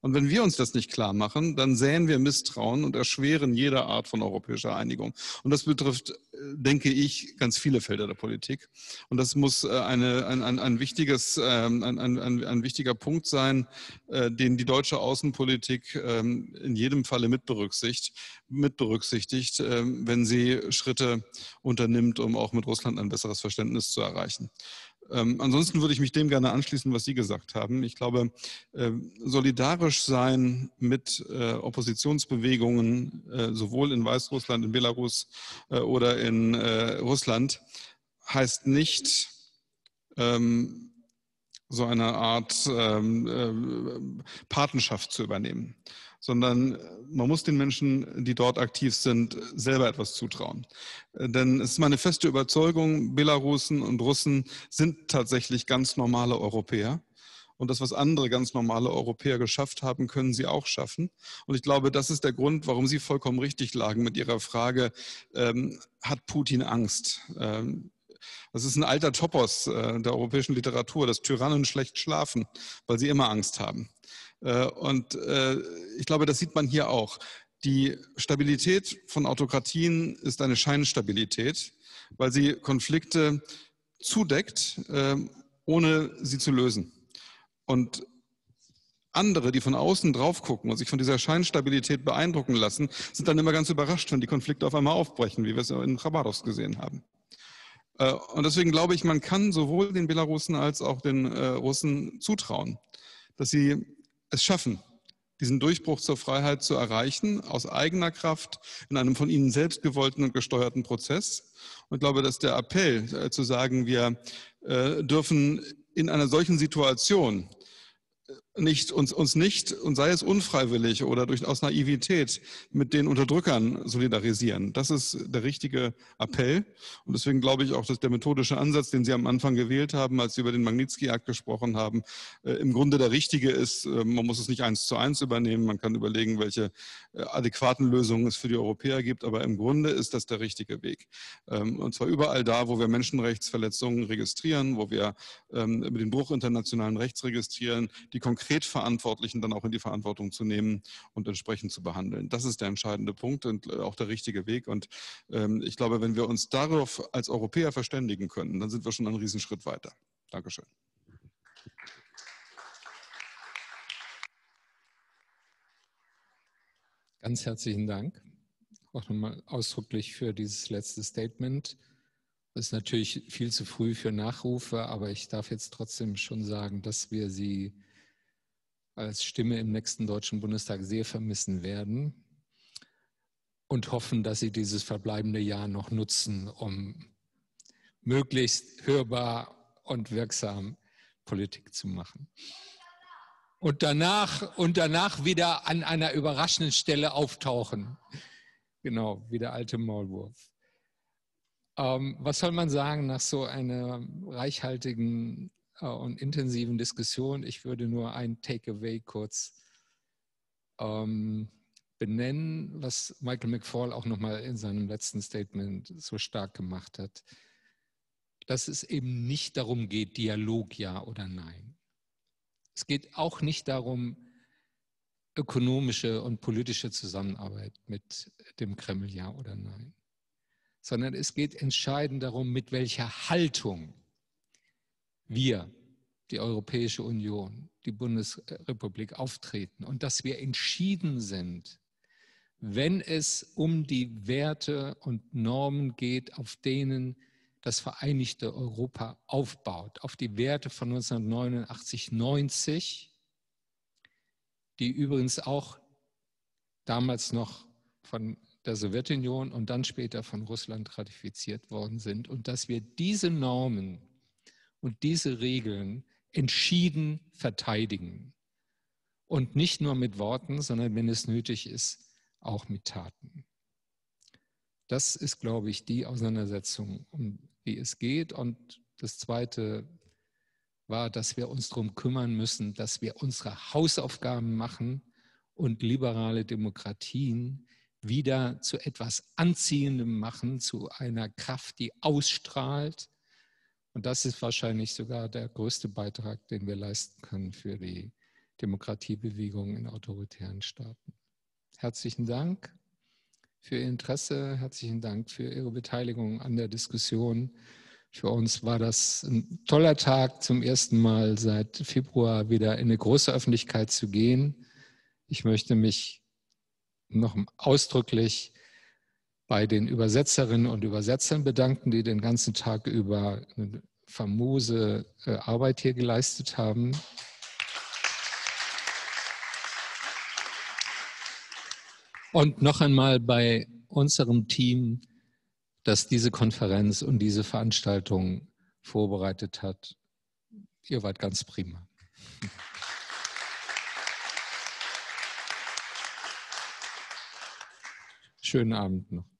[SPEAKER 7] Und wenn wir uns das nicht klar machen, dann säen wir Misstrauen und erschweren jede Art von europäischer Einigung. Und das betrifft, äh, denke ich, ganz viele Felder der Politik. Und das muss äh, eine, ein, ein, ein, wichtiges, ähm, ein, ein, ein wichtiger Punkt sein, äh, den die deutsche Außenpolitik ähm, in jedem Falle mit berücksichtigt, mit berücksichtigt, ähm, wenn sie Schritte unternimmt, um auch mit Russland ein besseres Verständnis zu erreichen. Ähm, ansonsten würde ich mich dem gerne anschließen, was Sie gesagt haben. Ich glaube, äh, solidarisch sein mit äh, Oppositionsbewegungen, äh, sowohl in Weißrussland, in Belarus äh, oder in äh, Russland, heißt nicht, ähm, so eine Art ähm, äh, Patenschaft zu übernehmen sondern äh, man muss den Menschen, die dort aktiv sind, selber etwas zutrauen. Äh, denn es ist meine feste Überzeugung, Belarusen und Russen sind tatsächlich ganz normale Europäer. Und das, was andere ganz normale Europäer geschafft haben, können sie auch schaffen. Und ich glaube, das ist der Grund, warum Sie vollkommen richtig lagen mit Ihrer Frage, ähm, hat Putin Angst? Ähm, das ist ein alter Topos äh, der europäischen Literatur, dass Tyrannen schlecht schlafen, weil sie immer Angst haben. Äh, und äh, ich glaube, das sieht man hier auch. Die Stabilität von Autokratien ist eine Scheinstabilität, weil sie Konflikte zudeckt, ähm, ohne sie zu lösen. Und andere, die von außen drauf gucken und sich von dieser Scheinstabilität beeindrucken lassen, sind dann immer ganz überrascht, wenn die Konflikte auf einmal aufbrechen, wie wir es in Chabarovsk gesehen haben. Äh, und deswegen glaube ich, man kann sowohl den Belarusen als auch den Russen zutrauen, dass sie es schaffen, diesen Durchbruch zur Freiheit zu erreichen, aus eigener Kraft, in einem von ihnen selbst gewollten und gesteuerten Prozess. Und ich glaube, dass der Appell äh, zu sagen, wir äh, dürfen in einer solchen Situation nicht, uns, uns nicht, und sei es unfreiwillig oder durch, aus Naivität, mit den Unterdrückern solidarisieren. Das ist der richtige Appell. Und deswegen glaube ich auch, dass der methodische Ansatz, den Sie am Anfang gewählt haben, als Sie über den Magnitsky-Akt gesprochen haben, äh, im Grunde der richtige ist. Äh, man muss es nicht eins zu eins übernehmen. Man kann überlegen, welche äh, adäquaten Lösungen es für die Europäer gibt. Aber im Grunde ist das der richtige Weg. Ähm, und zwar überall da, wo wir Menschenrechtsverletzungen registrieren, wo wir ähm, den Bruch internationalen Rechts registrieren, die konkret Verantwortlichen dann auch in die Verantwortung zu nehmen und entsprechend zu behandeln. Das ist der entscheidende Punkt und äh, auch der richtige Weg. Und ähm, ich glaube, wenn wir uns darauf als Europäer verständigen können, dann sind wir schon einen Riesenschritt weiter. Dankeschön.
[SPEAKER 2] Ganz herzlichen Dank. Auch nochmal ausdrücklich für dieses letzte Statement. Das ist natürlich viel zu früh für Nachrufe, aber ich darf jetzt trotzdem schon sagen, dass wir Sie als Stimme im nächsten Deutschen Bundestag sehr vermissen werden und hoffen, dass Sie dieses verbleibende Jahr noch nutzen, um möglichst hörbar und wirksam Politik zu machen. Und danach, und danach wieder an einer überraschenden Stelle auftauchen. Genau, wie der alte Maulwurf. Ähm, was soll man sagen nach so einer reichhaltigen und intensiven Diskussion? Ich würde nur ein Takeaway kurz ähm, benennen, was Michael McFall auch nochmal in seinem letzten Statement so stark gemacht hat, dass es eben nicht darum geht, Dialog ja oder nein. Es geht auch nicht darum, ökonomische und politische Zusammenarbeit mit dem Kreml ja oder nein sondern es geht entscheidend darum, mit welcher Haltung wir, die Europäische Union, die Bundesrepublik auftreten und dass wir entschieden sind, wenn es um die Werte und Normen geht, auf denen das vereinigte Europa aufbaut, auf die Werte von 1989, 90, die übrigens auch damals noch von der Sowjetunion und dann später von Russland ratifiziert worden sind und dass wir diese Normen und diese Regeln entschieden verteidigen. Und nicht nur mit Worten, sondern wenn es nötig ist, auch mit Taten. Das ist, glaube ich, die Auseinandersetzung, um die es geht. Und das Zweite war, dass wir uns darum kümmern müssen, dass wir unsere Hausaufgaben machen und liberale Demokratien wieder zu etwas Anziehendem machen, zu einer Kraft, die ausstrahlt. Und das ist wahrscheinlich sogar der größte Beitrag, den wir leisten können für die Demokratiebewegungen in autoritären Staaten. Herzlichen Dank für Ihr Interesse, herzlichen Dank für Ihre Beteiligung an der Diskussion. Für uns war das ein toller Tag, zum ersten Mal seit Februar wieder in eine große Öffentlichkeit zu gehen. Ich möchte mich noch ausdrücklich bei den Übersetzerinnen und Übersetzern bedanken, die den ganzen Tag über eine famose äh, Arbeit hier geleistet haben. Und noch einmal bei unserem Team, das diese Konferenz und diese Veranstaltung vorbereitet hat. Ihr wart ganz prima. Schönen Abend noch.